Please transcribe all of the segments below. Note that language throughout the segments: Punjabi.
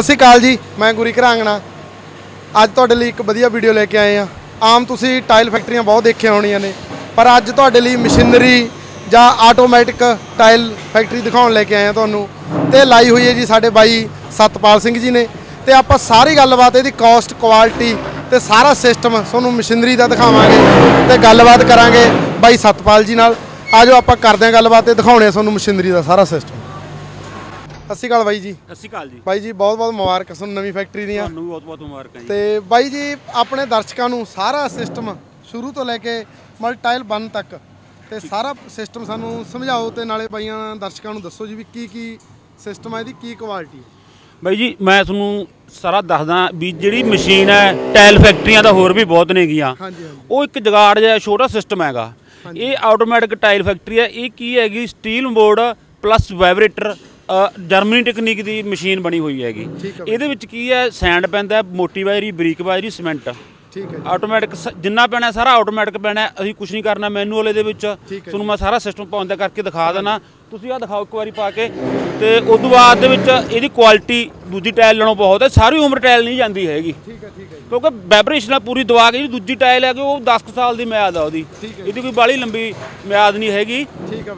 ਸਤਿ ਸ਼੍ਰੀ ਅਕਾਲ ਜੀ, ਮੈਂ ਗੁਰੀ ਘਰਾਂਗਣਾ। ਅੱਜ ਤੁਹਾਡੇ ਲਈ ਇੱਕ ਵਧੀਆ ਵੀਡੀਓ ਲੈ ਕੇ ਆਏ ਆ ਆਮ ਤੁਸੀਂ ਟਾਇਲ ਫੈਕਟਰੀਆਂ ਬਹੁਤ ਦੇਖੀਆਂ ਹੋਣੀਆਂ ਨੇ, ਪਰ ਅੱਜ ਤੁਹਾਡੇ ਲਈ ਮਸ਼ੀਨਰੀ ਜਾਂ ਆਟੋਮੈਟਿਕ ਟਾਇਲ ਫੈਕਟਰੀ ਦਿਖਾਉਣ ਲੈ ਕੇ ਆਏ ਆ ਤੁਹਾਨੂੰ। ਤੇ ਲਾਈ ਹੋਈ ਹੈ ਜੀ ਸਾਡੇ ਬਾਈ ਸਤਪਾਲ ਸਿੰਘ ਜੀ ਨੇ। ਤੇ ਆਪਾਂ ਸਾਰੀ ਗੱਲਬਾਤ ਇਹਦੀ ਕਾਸਟ ਕੁਆਲਿਟੀ ਤੇ ਸਾਰਾ ਸਿਸਟਮ ਤੁਹਾਨੂੰ ਮਸ਼ੀਨਰੀ ਦਾ ਦਿਖਾਵਾਂਗੇ ਤੇ ਗੱਲਬਾਤ ਕਰਾਂਗੇ ਬਾਈ ਸਤਪਾਲ ਜੀ ਨਾਲ। ਆਜੋ ਆਪਾਂ ਕਰਦੇ ਹਾਂ ਗੱਲਬਾਤ ਤੇ ਦਿਖਾਉਣੇ ਆ ਤੁਹਾਨੂੰ ਮਸ਼ੀਨਰੀ ਦਾ ਸਾਰਾ ਸਿਸਟਮ ਸਤਿ ਸ਼੍ਰੀ ਅਕਾਲ ਬਾਈ ਜੀ। ਸਤਿ ਸ਼੍ਰੀ ਅਕਾਲ ਜੀ। ਬਾਈ ਜੀ ਬਹੁਤ ਬਹੁਤ ਮੁਬਾਰਕਾਂ ਤੁਹਾਨੂੰ ਨਵੀਂ ਫੈਕਟਰੀ ਦੀਆਂ। ਤੁਹਾਨੂੰ ਬਹੁਤ ਬਹੁਤ ਮੁਬਾਰਕਾਂ ਜੀ। ਤੇ ਬਾਈ ਜੀ ਆਪਣੇ ਦਰਸ਼ਕਾਂ ਨੂੰ ਸਾਰਾ ਸਿਸਟਮ ਸ਼ੁਰੂ ਤੋਂ ਲੈ ਕੇ ਮਲਟਾਈਲ ਬਨ ਤੱਕ ਤੇ ਸਾਰਾ ਸਿਸਟਮ ਸਾਨੂੰ ਸਮਝਾਓ ਤੇ ਨਾਲੇ ਬਾਈਆਂ ਦਰਸ਼ਕਾਂ ਨੂੰ ਦੱਸੋ ਜੀ ਵੀ ਕੀ ਕੀ ਸਿਸਟਮ ਹੈ ਇਹਦੀ ਕੀ ਕੁਆਲਿਟੀ ਹੈ ਬਾਈ ਜੀ ਮੈਂ ਤੁਹਾਨੂੰ ਸਾਰਾ ਦੱਸਦਾ ਵੀ ਜਿਹੜੀ ਮਸ਼ੀਨ ਹੈ ਟਾਇਲ ਫੈਕਟਰੀਆਂ ਦਾ ਹੋਰ ਵੀ ਬਹੁਤ ਨੇਗੀਆਂ ਉਹ ਇੱਕ ਜਗਾੜ ਜਿਹਾ ਛੋਟਾ ਸਿਸਟਮ ਹੈਗਾ। ਇਹ ਆਟੋਮੈਟਿਕ ਟਾਇਲ ਫੈਕਟਰੀ ਹੈ। ਇਹ ਕੀ ਹੈਗੀ? Steel board plus vibrator Germany technique ਦੀ ਮਸ਼ੀਨ ਬਣੀ ਹੋਈ ਹੈਗੀ। ਇਹਦੇ ਵਿੱਚ ਕੀ ਹੈ ਸੈਂਡ ਪੈਂਦਾ ਮੋਟੀ ਵਾਇਰੀ ਬਰੀਕ ਵਾਇਰੀ ਸੀਮੈਂਟ। ਠੀਕ ਹੈ ਆਟੋਮੈਟਿਕ ਜਿੰਨਾ ਪੈਣਾ ਸਾਰਾ ਆਟੋਮੈਟਿਕ ਪੈਣਾ। ਅਸੀਂ ਕੁਝ ਨਹੀਂ ਕਰਨਾ ਮੈਨੂਅਲ ਇਹਦੇ ਵਿੱਚ। ਤੁਹਾਨੂੰ ਮੈਂ ਸਾਰਾ ਸਿਸਟਮ ਪਾਉਂਦਾ ਕਰਕੇ ਦਿਖਾ ਦੇਣਾ। ਤੁਸੀਂ ਆ ਦਿਖਾਓ ਇੱਕ ਵਾਰੀ ਪਾ ਕੇ। ਤੇ ਉਸ ਤੋਂ ਬਾਅਦ ਦੇ ਵਿੱਚ ਇਹਦੀ ਕੁਆਲਿਟੀ ਦੂਜੀ ਟਾਇਲ ਨਾਲੋਂ ਬਹੁਤ ਹੈ। ਸਾਰੀ ਉਮਰ ਟਾਇਲ ਨਹੀਂ ਜਾਂਦੀ ਹੈਗੀ। ਠੀਕ ਹੈ ਠੀਕ ਹੈ ਕਿਉਂਕਿ ਵਾਈਬ੍ਰੇਸ਼ਨ ਨਾਲ ਪੂਰੀ ਦਵਾ ਕੇ ਜਿਹੜੀ ਦੂਜੀ ਟਾਇਲ ਹੈਗੀ ਉਹ 10 ਕੁ ਸਾਲ ਦੀ ਮਿਆਦ ਆ ਉਹਦੀ। ਇਹਦੀ ਕੋਈ ਬਾਲੀ ਲੰਬੀ ਮਿਆਦ ਨਹੀਂ ਹੈਗੀ।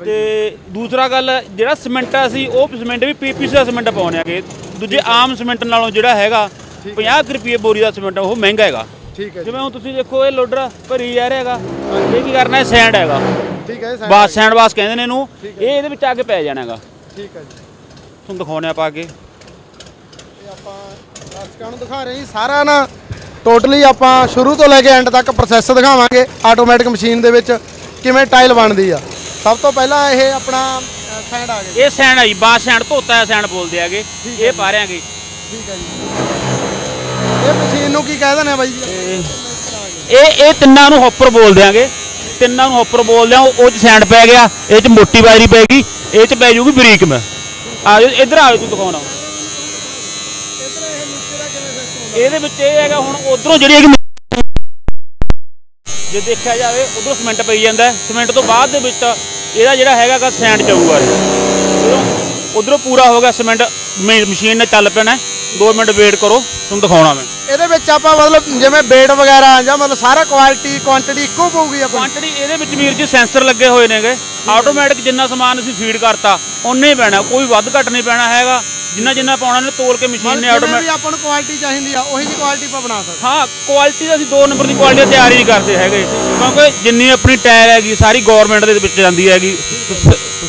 ਤੇ ਦੂਸਰਾ ਗੱਲ ਜਿਹੜਾ ਸੀਮੈਂਟ ਆ ਸੀ ਉਹ ਸੀਮੈਂਟ ਵੀ ਪੀਪੀਸੀ ਦਾ ਸੀਮੈਂਟ ਪਾਉਣੇ ਆਗੇ ਦੂਜੇ ਆਮ ਸੀਮੈਂਟ ਨਾਲੋਂ ਜਿਹੜਾ ਹੈਗਾ 50 ਕੁ ਰੁਪਏ ਬੋਰੀ ਦਾ ਸੀਮੈਂਟ ਉਹ ਮਹਿੰਗਾ ਹੈਗਾ। ਠੀਕ ਹੈ ਜਿਵੇਂ ਹੁਣ ਤੁਸੀਂ ਦੇਖੋ ਇਹ ਲੋਡਰ ਭਰੀ ਜਾ ਰਿਹਾ ਹੈਗਾ। ਇਹ ਕੀ ਕਰਨਾ ਹੈ ਸੈਂਡ ਹੈਗਾ। ਠੀਕ ਹੈ ਬਾਸ ਸੈਂਡ ਬਾਸ ਕਹਿੰਦੇ ਨੇ ਇਹਨੂੰ। ਇਹ ਇਹਦੇ ਵਿੱਚ ਆ ਕੇ ਪੈ ਜਾਣਾ ਹੈਗਾ ਠੀਕ ਹੈ ਜੀ। ਤੁਹਾਨੂੰ ਦਿਖਾਉਣੇ ਆ ਪਾ ਕੇ ਤੇ ਆਪਾਂ ਦਰਸ਼ਕਾਂ ਨੂੰ ਦਿਖਾ ਰਹੇ ਜੀ ਸਾਰਾ ਨਾ ਟੋਟਲੀ ਆਪਾਂ ਸ਼ੁਰੂ ਤੋਂ ਲੈ ਕੇ ਐਂਡ ਤੱਕ ਪ੍ਰੋਸੈਸ ਦਿਖਾਵਾਂਗੇ ਆਟੋਮੈਟਿਕ ਮਸ਼ੀਨ ਦੇ ਵਿੱਚ ਕਿਵੇਂ ਟਾਈਲ ਬਣਦੀ ਆ। ਸਭ ਤੋਂ ਪਹਿਲਾਂ ਇਹ ਆਪਣਾ ਸੈਂਡ ਆ ਗਿਆ। ਇਹ ਸੈਂਡ ਹੈ ਜੀ ਬਾਸ ਸੈਂਡ ਧੋਤਾ ਹੈ ਸੈਂਡ ਬੋਲਦੇ ਹੈਗੇ ਇਹ ਪਾ ਰਿਆਂਗੇ ਠੀਕ ਹੈ ਜੀ। ਇਹ ਮਸ਼ੀਨ ਨੂੰ ਕੀ ਕਹਿ ਦਿੰਦੇ ਆ ਬਾਈ ਜੀ? ਇਹ ਇਹ ਤਿੰਨਾਂ ਨੂੰ ਹੌਪਰ ਬੋਲ ਦਿਆਂਗੇ ਤਿੰਨਾਂ ਨੂੰ ਹੌਪਰ ਬੋਲਦੇ ਆ ਉਹ ਚ ਸੈਂਡ ਪੈ ਗਿਆ, ਇਹ ਚ ਮੋਟੀ ਵਾਇਰੀ ਪੈ ਗਈ, ਇਹ ਚ ਪੈ ਜੂਗੀ ਬਰੀਕ ਮੈਂ। ਆ ਜਾਓ, ਇੱਧਰ ਆ ਜਾਓ ਤੂੰ ਦਿਖਾਉਣਾ ਇਹਦੇ ਵਿੱਚ ਇਹ ਹੈਗਾ ਹੁਣ ਉਧਰੋਂ ਜਿਹੜੀ ਹੈਗੀ ਜੇ ਦੇਖਿਆ ਜਾਵੇ, ਉਧਰੋਂ ਸਿਮੈਂਟ ਪਈ ਜਾਂਦਾ ਹੈ। ਸਿਮੈਂਟ ਤੋਂ ਬਾਅਦ ਦੇ ਵਿੱਚ ਇਹਦਾ ਜਿਹੜਾ ਹੈਗਾ ਸੈਂਡ ਜਾਊਗਾ ਉਧਰੋਂ ਪੂਰਾ ਹੋ ਗਿਆ ਸਿਮੈਂਟ ਮਸ਼ੀਨ ਨੇ ਚੱਲ ਪੈਣਾ 2 ਮਿੰਟ ਵੇਟ ਕਰੋ, ਤੁਹਾਨੂੰ ਦਿਖਾਉਣਾ ਮੈਂ। ਇਹਦੇ ਵਿੱਚ ਆਪਾਂ ਮਤਲਬ ਜਿਵੇਂ ਬੇਡ ਵਗੈਰਾ ਜਾਂ ਮਤਲਬ ਸਾਰਾ ਕੁਆਲਿਟੀ ਕੁਆਂਟੀਟੀ ਇੱਕੋ ਪਊਗੀ ਆਪਾਂ ਕੁਆਂਟੀਟੀ ਇਹਦੇ ਵਿੱਚ ਵੀਰ ਜੀ ਸੈਂਸਰ ਲੱਗੇ ਹੋਏ ਨੇਗੇ। ਆਟੋਮੈਟਿਕ ਜਿੰਨਾ ਸਮਾਨ ਅਸੀਂ ਫੀਡ ਕਰਤਾ ਉਨੇ ਹੀ ਪੈਣਾ। ਕੋਈ ਵੱਧ ਘੱਟ ਨਹੀਂ ਪੈਣਾ ਹੈਗਾ। ਜਿੰਨਾ ਜਿੰਨਾ ਪਾਉਣਾ ਨੇ ਤੋਲ ਕੇ ਮਸ਼ੀਨ ਨੇ ਆਟੋਮੈਟਿਕ ਆਪਾਂ ਨੂੰ ਕੁਆਲਿਟੀ ਚਾਹੀਦੀ ਆ ਉਹੀ ਜੀ ਕੁਆਲਿਟੀ ਆਪਾਂ ਬਣਾ ਸਕਦੇ। ਹਾਂ ਕੁਆਲਿਟੀ ਦਾ ਅਸੀਂ 2 ਨੰਬਰ ਦੀ ਕੁਆਲਿਟੀ ਤਿਆਰ ਹੀ ਨਹੀਂ ਕਰਦੇ ਹੈਗੇ। ਕਿਉਂਕਿ ਜਿੰਨੀ ਆਪਣੀ ਟਾਇਰ ਹੈਗੀ ਸਾਰੀ ਗਵਰਨਮੈਂਟ ਦੇ ਵਿੱਚ ਜਾਂਦੀ ਹੈਗੀ।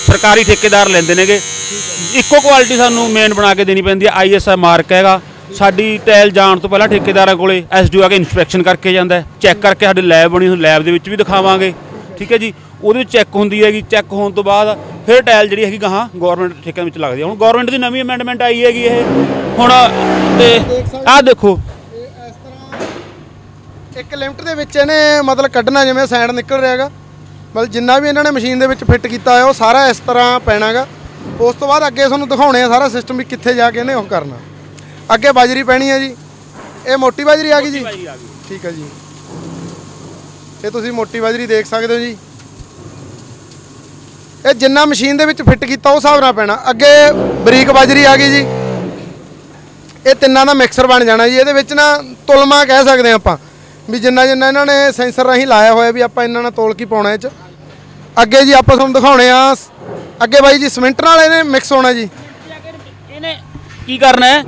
ਸਰਕਾਰੀ ਠੇਕੇਦਾਰ ਲੈਂਦੇ ਨੇਗੇ। ਇੱਕੋ ਕੁਆਲਿਟੀ ਸਾਨੂੰ ਮੇਨ ਬਣਾ ਕੇ ਦੇਣੀ ਪੈਂਦੀ ਹੈ ਆਈਐਸਆਈ ਮਾਰਕ ਹੈਗਾ। ਸਾਡੀ ਟਾਇਲ ਜਾਣ ਤੋਂ ਪਹਿਲਾਂ ਠੇਕੇਦਾਰਾਂ ਕੋਲੇ ਐਸਡੀਓ ਆ ਕੇ ਇਨਸਪੈਕਸ਼ਨ ਕਰਕੇ ਜਾਂਦਾ ਚੈੱਕ ਕਰਕੇ ਸਾਡੀ ਲੈਬ ਬਣੀ ਹੋਈ, ਲੈਬ ਦੇ ਵਿੱਚ ਵੀ ਦਿਖਾਵਾਂਗੇ। ਠੀਕ ਹੈ ਜੀ? ਉਹਦੇ ਵਿੱਚ ਚੈੱਕ ਹੁੰਦੀ ਹੈਗੀ। ਚੈੱਕ ਹੋਣ ਤੋਂ ਬਾਅਦ ਫਿਰ ਟਾਇਲ ਜਿਹੜੀ ਹੈਗੀ ਗਾਹਾਂ ਗਵਰਨਮੈਂਟ ਠੇਕਿਆਂ ਵਿੱਚ ਲੱਗਦੀ ਹੈ। ਹੁਣ ਗਵਰਨਮੈਂਟ ਦੀ ਨਵੀਂ ਅਮੈਂਡਮੈਂਟ ਆਈ ਹੈਗੀ ਇਹ। ਹੁਣ ਤੇ ਆਹ ਦੇਖੋ। ਇਸ ਤਰ੍ਹਾਂ ਇੱਕ ਲਿਮਟ ਦੇ ਵਿੱਚ ਇਹਨੇ ਮਤਲਬ ਕੱਢਣਾ ਜਿਵੇਂ ਸੈਂਡ ਨਿਕਲ ਰਿਹਾ ਰਿਹਾਗਾ। ਮਤਲਬ ਜਿੰਨਾ ਵੀ ਇਹਨਾਂ ਨੇ ਮਸ਼ੀਨ ਦੇ ਵਿੱਚ ਫਿੱਟ ਕੀਤਾ ਹੈ ਉਹ ਸਾਰਾ ਇਸ ਤਰ੍ਹਾਂ ਪੈਣਾਗਾ। ਉਸ ਤੋਂ ਬਾਅਦ ਅੱਗੇ ਤੁਹਾਨੂੰ ਦਿਖਾਉਣੇ ਆ ਸਾਰਾ ਸਿਸਟਮ ਵੀ ਕਿੱਥੇ ਜਾ ਕੇ ਇਹਨੇ ਉਹ ਕਰਨਾ। ਅੱਗੇ ਬਾਜਰੀ ਪੈਣੀ ਹੈ ਜੀ। ਇਹ ਮੋਟੀ ਬਾਜਰੀ ਆ ਗਈ ਜੀ? ਠੀਕ ਹੈ ਜੀ। ਇਹ ਤੁਸੀਂ ਮੋਟੀ ਬਾਜਰੀ ਦੇਖ ਸਕਦੇ ਹੋ ਜੀ। ਇਹ ਜਿੰਨਾ ਮਸ਼ੀਨ ਦੇ ਵਿੱਚ ਫਿੱਟ ਕੀਤਾ ਉਹ ਹਿਸਾਬ ਨਾਲ ਪੈਣਾ। ਅੱਗੇ ਬਰੀਕ ਬਾਜਰੀ ਆ ਗਈ ਜੀ। ਇਹ ਤਿੰਨਾਂ ਦਾ ਮਿਕਸਰ ਬਣ ਜਾਣਾ ਜੀ। ਇਹਦੇ ਵਿੱਚ ਨਾ ਤੁਲਮਾ ਕਹਿ ਸਕਦੇ ਹਾਂ ਆਪਾਂ। ਵੀ ਜਿੰਨਾ ਜਿੰਨਾ ਇਹਨਾਂ ਨੇ ਸੈਂਸਰ ਰਾਹੀਂ ਲਾਇਆ ਹੋਇਆ ਵੀ ਆਪਾਂ ਇਹਨਾਂ ਨਾਲ ਤੋਲ ਕੀ ਪਾਉਣਾ ਇਹ ਚ। ਅੱਗੇ ਜੀ ਆਪਾਂ ਤੁਹਾਨੂੰ ਦਿਖਾਉਣੇ ਆ। ਅੱਗੇ ਬਾਈ ਜੀ ਸਿਮੈਂਟ ਨਾਲ ਇਹਨੇ ਮਿਕਸ ਹੋਣਾ ਜੀ। ਇਹਨੇ ਕੀ ਕਰਨਾ ਹੈ?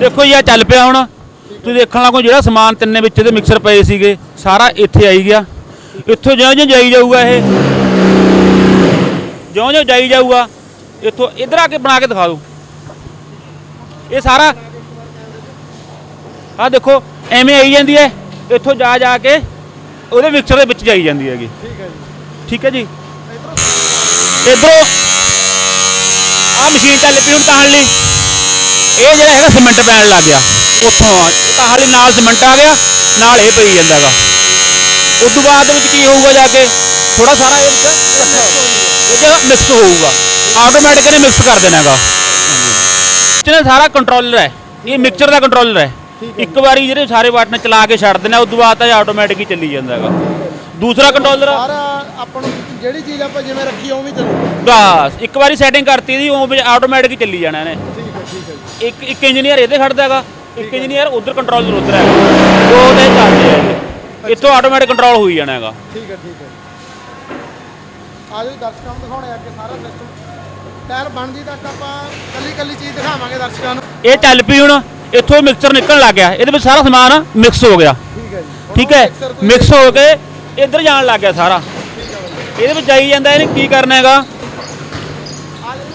ਦੇਖੋ ਜੀ ਆ ਚੱਲ ਪਿਆ ਹੁਣ। ਤੁਸੀਂ ਦੇਖਣ ਲੱਗੋ ਜਿਹੜਾ ਸਮਾਨ ਤਿੰਨੇ ਵਿੱਚ ਇਹਦੇ ਮਿਕਸਰ ਪਏ ਸੀਗੇ, ਸਾਰਾ ਇੱਥੇ ਆਈ ਗਿਆ। ਇੱਥੋਂ ਜਿਉਂ ਜਿਉਂ ਜਾਈ ਜਾਊਗਾ ਇਹ। ਜਿਉਂ ਜਿਉਂ ਜਾਈ ਜਾਊਗਾ, ਇੱਥੋਂ ਇਧਰ ਆ ਕੇ ਬਣਾ ਕੇ ਦਿਖਾ ਦਿਓ। ਇਹ ਸਾਰਾ ਆ ਦੇਖੋ, ਐਵੇਂ ਆਈ ਜਾਂਦੀ ਹੈ। ਇੱਥੋਂ ਜਾ ਜਾ ਕੇ ਉਹਦੇ ਮਿਕਸਰ ਦੇ ਵਿੱਚ ਜਾਈ ਜਾਂਦੀ ਹੈਗੀ। ਠੀਕ ਹੈ ਜੀ। ਠੀਕ ਹੈ ਜੀ ਇਧਰੋਂ ਆ ਮਸ਼ੀਨ ਚੱਲ ਪਈ ਹੁਣ ਤਾਹਣ ਲਈ। ਇਹ ਜਿਹੜਾ ਹੈਗਾ ਸੀਮੈਂਟ ਪੈਣ ਲੱਗ ਗਿਆ। ਉੱਥੋਂ ਆ ਤਾਹਣ ਲਈ ਨਾਲ ਸੀਮੈਂਟ ਆ ਗਿਆ ਨਾਲ ਇਹ ਪਈ ਜਾਂਦਾ ਹੈਗਾ ਉਸ ਤੋਂ ਬਾਅਦ ਦੇ ਵਿੱਚ ਕੀ ਹੋਊਗਾ ਜਾ ਕੇ? ਥੋੜਾ ਸਾਰਾ ਇਹ ਵਿੱਚ ਇਹ ਜਿਹੜਾ ਮਿਕਸ ਹੋਊਗਾ ਆਟੋਮੈਟਿਕ ਨੇ ਮਿਕਸ ਕਰ ਦੇਣਾ ਹੈਗਾ ਇਹਨੇ ਸਾਰਾ ਕੰਟਰੋਲਰ ਹੈ। ਇਹ ਮਿਕਸਚਰ ਦਾ ਕੰਟਰੋਲਰ ਹੈ। ਇੱਕ ਵਾਰੀ ਜਿਹੜੇ ਸਾਰੇ ਬਟਨ ਚਲਾ ਕੇ ਛੱਡ ਦੇਣਾ ਉਸ ਤੋਂ ਬਾਅਦ ਤਾਂ ਆਟੋਮੈਟਿਕ ਹੀ ਚੱਲੀ ਜਾਂਦਾ ਹੈਗਾ ਦੂਸਰਾ ਕੰਟਰੋਲਰ ਸਾਰਾ ਆਪਾਂ ਨੂੰ ਜਿਹੜੀ ਚੀਜ਼ ਆਪਾਂ ਜਿਵੇਂ ਰੱਖੀ ਉਵੇਂ ਚੱਲੂ। ਬਸ ਇੱਕ ਵਾਰੀ ਸੈਟਿੰਗ ਕਰਤੀ ਦੀ ਉਹ ਆਟੋਮੈਟਿਕ ਹੀ ਚੱਲੀ ਜਾਣਾ ਇਹਨੇ। ਇੱਕ ਇੱਕ ਇੰਜੀਨੀਅਰ ਇਹਦੇ ਖੜਦਾ ਹੈਗਾ ਇੱਕ ਇੰਜੀਨੀਅਰ ਉਧਰ ਕੰਟਰੋਲ ਜ਼ਰੂਰ ਉਧਰ ਹੈਗਾ। ਦੋ ਤੇ ਚੱਲਦੇ ਹੈਗੇ। ਇੱਥੋਂ ਆਟੋਮੈਟਿਕ ਕੰਟਰੋਲ ਹੋਈ ਜਾਣਾ ਹੈਗਾ। ਠੀਕ ਹੈ ਠੀਕ ਹੈ। ਆਜੋ ਦਰਸ਼ਕਾਂ ਨੂੰ ਦਿਖਾਉਣੇ ਅੱਗੇ ਸਾਰਾ ਸਿਸਟਮ ਟਾਇਰ ਬਣਦੀ ਤੱਕ ਆਪਾਂ ਕੱਲੀ ਕੱਲੀ ਚੀਜ਼ ਦਿਖਾਵਾਂਗੇ ਦਰਸ਼ਕਾਂ ਨੂੰ। ਇਹ ਚੱਲ ਪਈ ਹੁਣ ਇੱਥੋਂ ਮਿਕਸਚਰ ਨਿਕਲਣ ਲੱਗ ਗਿਆ। ਇਹਦੇ ਵਿੱਚ ਸਾਰਾ ਸਮਾਨ ਮਿਕਸ ਹੋ ਗਿਆ। ਠੀਕ ਹੈ ਜੀ। ਠੀਕ ਹੈ? ਮਿਕਸ ਹੋ ਕੇ ਇੱਧਰ ਜਾਣ ਲੱਗ ਗਿਆ ਸਾਰਾ। ਇਹਦੇ ਵਿੱਚ ਜਾਈ ਜਾਂਦਾ ਇਹਨੇ ਕੀ ਕਰਨਾ ਹੈਗਾ?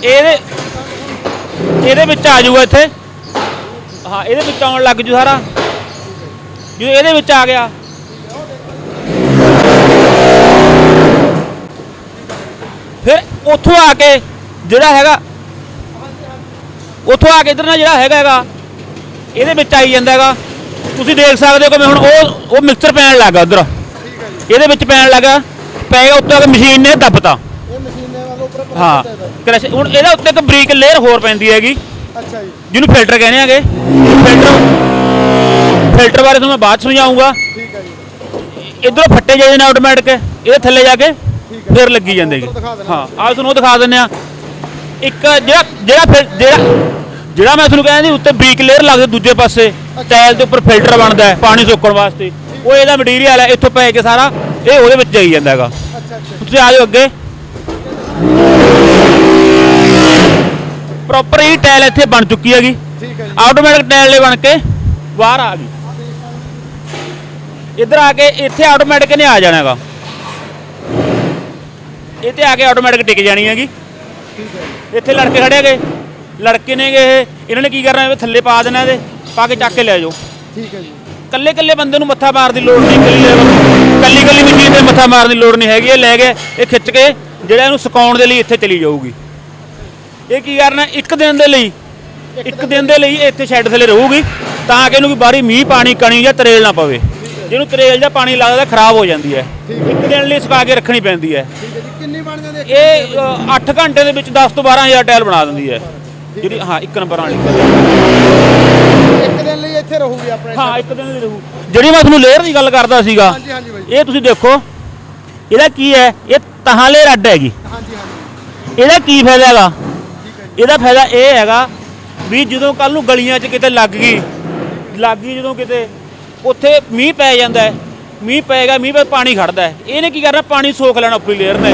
ਇਹਦੇ ਇਹਦੇ ਵਿੱਚ ਆ ਜਾਊਗਾ ਇੱਥੇ। ਹਾਂ ਇਹਦੇ ਵਿੱਚ ਆਉਣ ਲੱਗ ਜੂ ਸਾਰਾ। ਜਦੋਂ ਇਹਦੇ ਵਿੱਚ ਆ ਗਿਆ। ਫਿਰ ਉੱਥੋਂ ਆ ਕੇ ਜਿਹੜਾ ਹੈਗਾ ਉੱਥੋਂ ਆ ਕੇ ਇਧਰ ਨਾ ਜਿਹੜਾ ਹੈਗਾ ਹੈਗਾ ਇਹਦੇ ਵਿੱਚ ਆਈ ਜਾਂਦਾ ਹੈਗਾ। ਤੁਸੀਂ ਦੇਖ ਸਕਦੇ ਹੋ ਕਿ ਹੁਣ ਉਹ ਉਹ ਮਿਕਸਚਰ ਪੈਣ ਲੱਗਾ ਉਧਰ। ਜੀ ਇਹਦੇ ਵਿੱਚ ਪੈਣ ਲੱਗਾ ਪੈ ਗਿਆ ਉੱਤੇ ਆ ਕੇ ਮਸ਼ੀਨ ਨੇ ਦੱਬਤਾ। ਇਹ ਮਸ਼ੀਨ ਦੇ ਵੱਲ ਉੱਪਰ ਹਾਂ। ਕ੍ਰੈਸ਼ ਹੁਣ ਇਹਦਾ ਉੱਤੇ ਇੱਕ ਬਰੀਕ ਲੇਅਰ ਹੋਰ ਪੈਂਦੀ ਹੈਗੀ। ਅੱਛਾ ਜੀ। ਜਿਹਨੂੰ ਫਿਲਟਰ ਕਹਿੰਦੇ ਆਗੇ। ਫਿਲਟਰ ਫਿਲਟਰ ਬਾਰੇ ਤੁਹਾਨੂੰ ਮੈਂ ਬਾਅਦ ਸਮਝਾਉਂਗਾ। ਠੀਕ ਹੈ ਜੀ। ਇਧਰੋਂ ਫੱਟੇ ਜਾਂਦੇ ਨੇ ਆਟੋਮੈਟਿਕ ਇਹਦੇ ਥੱਲੇ ਜਾ ਕੇ ਫਿਰ ਲੱਗੀ ਜਾਂਦੇ। ਹਾਂ ਆਹ ਤੁਹਾਨੂੰ ਉਹ ਦਿਖਾ ਦਿੰਦੇ ਆ ਇੱਕ ਜਿਹੜਾ ਜਿਹੜਾ ਜਿਹੜਾ ਜਿਹੜਾ ਮੈਂ ਤੁਹਾਨੂੰ ਕਹਿੰਦਾ ਸੀ ਉੱਤੇ ਬਰੀਕ ਲੇਅਰ ਲੱਗਦੀ ਦੂਜੇ ਪਾਸੇ ਟਾਇਲ ਦੇ ਉੱਪਰ ਫਿਲਟਰ ਬਣਦਾ ਹੈ ਪਾਣੀ ਸੋਕਣ ਵਾਸਤੇ। ਉਹ ਇਹਦਾ ਮਟੀਰੀਅਲ ਹੈ ਇੱਥੋਂ ਪੈ ਕੇ ਸਾਰਾ ਇਹ ਉਹਦੇ ਵਿੱਚ ਜਾਈ ਜਾਂਦਾ ਹੈਗਾ। ਅੱਛਾ ਅੱਛਾ। ਤੁਸੀਂ ਆ ਜਾਓ ਅੱਗੇ। ਪ੍ਰੋਪਰ ਹੀ ਟਾਇਲ ਇੱਥੇ ਬਣ ਚੁੱਕੀ ਹੈਗੀ। ਠੀਕ ਹੈ ਜੀ। ਆਟੋਮੈਟਿਕ ਟਾਇਲ ਨੇ ਬਣ ਕੇ ਬਾਹਰ ਆ ਗਈ। ਇੱਧਰ ਆ ਕੇ ਇੱਥੇ ਆਟੋਮੈਟਿਕ ਨੇ ਆ ਜਾਣਾ ਹੈਗਾ ਇੱਥੇ ਆ ਕੇ ਆਟੋਮੈਟਿਕ ਟਿਕ ਜਾਣੀ ਹੈਗੀ। ਠੀਕ ਹੈ ਇੱਥੇ ਲੜਕੇ ਖੜੇ ਹੈਗੇ। ਲੜਕੇ ਨੇਗੇ ਇਹ। ਇਹਨਾਂ ਨੇ ਕੀ ਕਰਨਾ ਇਹ ਥੱਲੇ ਪਾ ਦੇਣਾ ਇਹਦੇ। ਪਾ ਕੇ ਚੱਕ ਕੇ ਲੈ ਜਾਓ। ਠੀਕ ਹੈ ਜੀ। ਕੱਲੇ ਕੱਲੇ ਬੰਦੇ ਨੂੰ ਮੱਥਾ ਮਾਰਨ ਦੀ ਲੋੜ ਨਹੀਂ ਕੱਲੀ ਕੱਲੀ ਕੱਲੀ ਮਸ਼ੀਨ ਤੇ ਮੱਥਾ ਮਾਰਨ ਦੀ ਲੋੜ ਨਹੀਂ ਹੈਗੀ। ਇਹ ਲੈ ਕੇ ਇਹ ਖਿੱਚ ਕੇ ਜਿਹੜਾ ਇਹਨੂੰ ਸੁਕਾਉਣ ਦੇ ਲਈ ਇੱਥੇ ਚਲੀ ਜਾਊਗੀ। ਇਹ ਕੀ ਕਰਨਾ ਇੱਕ ਦਿਨ ਦੇ ਲਈ ਇੱਕ ਦਿਨ ਦੇ ਲਈ ਇੱਥੇ ਸ਼ੈੱਡ ਥੱਲੇ ਰਹੂਗੀ ਤਾਂ ਕਿ ਇਹਨੂੰ ਕੋਈ ਬਾਹਰੀ ਮੀਂਹ ਪਾਣੀ ਕਣੀ ਜਾਂ ਤਰੇਲ ਨਾ ਪਵੇ। ਜਿਹਨੂੰ ਤਰੇਲ ਜਾਂ ਪਾਣੀ ਲੱਗਦਾ ਖਰਾਬ ਹੋ ਜਾਂਦੀ ਹੈ। ਇੱਕ ਦਿਨ ਲਈ ਸੁਕਾ ਕੇ ਰੱਖਣੀ ਪੈਂਦੀ ਹੈ। ਕਿੰਨੀ ਬਣ ਜਾਂਦੀ ਇਹ 8 ਘੰਟੇ ਦੇ ਵਿੱਚ 10 ਤੋਂ 12000 ਟਾਇਲ ਬਣਾ ਦਿੰਦੀ ਹੈ। ਜਿਹੜੀ ਹਾਂ ਇੱਕ ਨੰਬਰ ਵਾਲੀ। ਇੱਕ ਦਿਨ ਲਈ ਇੱਥੇ ਰਹੂਗੀ ਆਪਣੇ ਹਾਂ ਇੱਕ ਦਿਨ ਲਈ ਰਹੂ। ਜਿਹੜੀ ਮੈਂ ਤੁਹਾਨੂੰ ਲੇਅਰ ਦੀ ਗੱਲ ਕਰਦਾ ਸੀਗਾ ਇਹ ਤੁਸੀਂ ਦੇਖੋ ਇਹਦਾ ਕੀ ਹੈ? ਇਹ ਤਹਾਲੇ ਰੱਡ ਹੈਗੀ। ਹਾਂਜੀ ਹਾਂਜੀ। ਇਹਦਾ ਕੀ ਫਾਇਦਾ ਹੈਗਾ? ਇਹਦਾ ਫਾਇਦਾ ਇਹ ਹੈਗਾ ਵੀ ਜਦੋਂ ਕੱਲ ਨੂੰ ਗਲੀਆਂ 'ਚ ਕਿਤੇ ਲੱਗ ਗਈ ਲੱਗ ਗਈ ਜਦੋਂ ਕਿਤੇ, ਉੱਥੇ ਮੀਂਹ ਪੈ ਜਾਂਦਾ ਹੈ, ਮੀਂਹ ਪਏਗਾ, ਮੀਂਹ ਪੈ ਪਾਣੀ ਖੜਦਾ ਹੈ। ਇਹਨੇ ਕੀ ਕਰਨਾ? ਪਾਣੀ ਸੋਖ ਲੈਣਾ ਉੱਪਰੀ ਲੇਅਰ ਨੇ।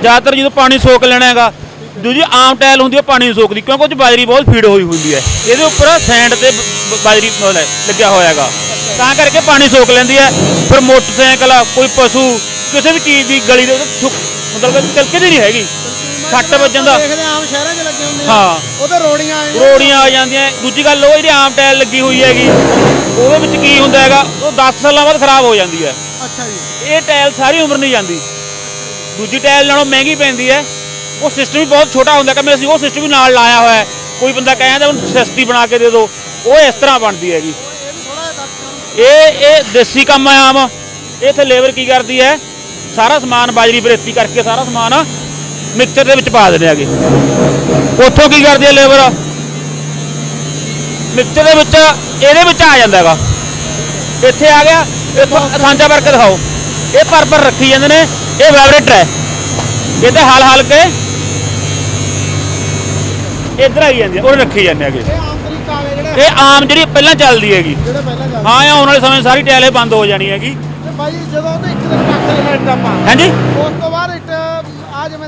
ਜ਼ਿਆਦਾਤਰ ਜਦੋਂ ਪਾਣੀ ਸੋਖ ਲੈਣਾ ਹੈਗਾ, ਦੂਜੀ ਆਮ ਟਾਇਲ ਹੁੰਦੀ ਹੈ ਪਾਣੀ ਨਹੀਂ ਸੋਖਦੀ, ਕਿਉਂਕਿ ਉਹ 'ਚ ਬਾਜਰੀ ਬਹੁਤ ਫੀਡ ਹੋਈ ਹੁੰਦੀ ਹੈ। ਇਹਦੇ ਉੱਪਰ ਸੈਂਡ ਤੇ ਬਾਜਰੀ ਲੱਗਿਆ ਹੋਇਆ ਹੈਗਾ। ਤਾਂ ਕਰਕੇ ਪਾਣੀ ਸੋਖ ਲੈਂਦੀ ਹੈ। ਫਿਰ ਮੋਟਰਸਾਈਕਲ ਕੋਈ ਪਸ਼ੂ, ਕਿਸੇ ਵੀ ਚੀਜ਼ ਦੀ ਗਲੀ ਦੇ ਸੁੱਕ- ਮਤਲਬ ਕਿ ਤਿਲਕਦੀ ਨਹੀਂ ਹੈਗੀ। ਸੱਟ ਵੱਜਣ ਦਾ। ਦੇਖਦੇ ਆਮ ਸ਼ਹਿਰਾਂ 'ਚ ਲੱਗੇ ਹੁੰਦੇ ਆ। ਹਾਂ। ਉਹਦੇ ਰੋੜੀਆਂ ਆਏ ਰੋੜੀਆਂ ਆ ਜਾਂਦੀਆਂ। ਦੂਜੀ ਗੱਲ ਉਹ ਜਿਹੜੀ ਆਮ ਟਾਇਲ ਲੱਗੀ ਹੋਈ ਹੈਗੀ ਉਹਦੇ ਵਿੱਚ ਕੀ ਹੁੰਦਾ ਹੈਗਾ ਉਹ 10 ਸਾਲਾਂ ਬਾਅਦ ਖਰਾਬ ਹੋ ਜਾਂਦੀ ਹੈ। ਅੱਛਾ ਜੀ। ਇਹ ਟਾਇਲ ਸਾਰੀ ਉਮਰ ਨਹੀਂ ਜਾਂਦੀ। ਦੂਜੀ ਟਾਇਲ ਨਾਲੋਂ ਮਹਿੰਗੀ ਪੈਂਦੀ ਹੈ। ਉਹ ਸਿਸਟਮ ਵੀ ਬਹੁਤ ਛੋਟਾ ਹੁੰਦਾ ਕਿ ਮੈਂ ਅਸੀਂ ਉਹ ਸਿਸਟਮ ਵੀ ਨਾਲ ਲਾਇਆ ਹੋਇਆ ਹੈ। ਕੋਈ ਬੰਦਾ ਕਹਿੰਦਾ ਉਹਨੂੰ ਸਸਤੀ ਬਣਾ ਕੇ ਦੇ ਦਿਓ ਉਹ ਇਸ ਤਰ੍ਹਾਂ ਬਣਦੀ ਹੈਗੀ। ਇਹ। ਇਹ ਇਹ ਦੇਸੀ ਕੰਮ ਹੈ ਆਮ। ਇਹ ਇੱਥੇ ਲੇਬਰ ਕੀ ਕਰਦੀ ਹੈ? ਸਾਰਾ ਸਮਾਨ ਬਾਜਰੀ ਬਰੇਤੀ ਕਰਕੇ ਸਾਰਾ ਸਮਾਨ ਮਿਕਸਚਰ ਦੇ ਵਿੱਚ ਪਾ ਦਿੰਦੇ ਹੈਗੇ। ਉੱਥੋਂ ਕੀ ਕਰਦੀ ਹੈ ਲੇਬਰ? ਮਿਕਸਚਰ ਦੇ ਵਿੱਚ ਇਹਦੇ ਵਿੱਚ ਆ ਜਾਂਦਾ ਹੈਗਾ। ਇੱਥੇ ਆ ਗਿਆ ਇੱਥੋਂ ਸਾਂਝਾ ਕਰਕੇ ਦਿਖਾਓ। ਇਹ ਪਰ ਪਰ ਰੱਖੀ ਜਾਂਦੇ ਨੇ ਇਹ ਵਾਈਬ੍ਰੇਟਰ ਹੈ। ਇਹ ਤੇ ਹਲ ਹਲ ਕੇ ਇੱਧਰ ਆਈ ਜਾਂਦੀ ਹੈ ਉਹ ਰੱਖੀ ਜਾਂਦੇ ਹੈਗੇ। ਇਹ ਆਮ ਜਿਹੜੇ ਪਹਿਲਾਂ ਚੱਲਦੀ ਹੈਗੀ। ਹਾਂ ਆਉਣ ਵਾਲੇ ਸਮੇਂ ਸਾਰੀ ਇਹ ਬੰਦ ਹੋ ਜਾਣੀ ਹੈਗੀ। ਤੇ ਬਾਈ ਜਦੋਂ ਉਹਦੇ ਇੱਕ ਦਿਨ ਰੱਖ ਲੈਣਾ ਆਪਾਂ ਹਾਂਜੀ? ਉਸ ਤੋਂ ਬਾਅਦ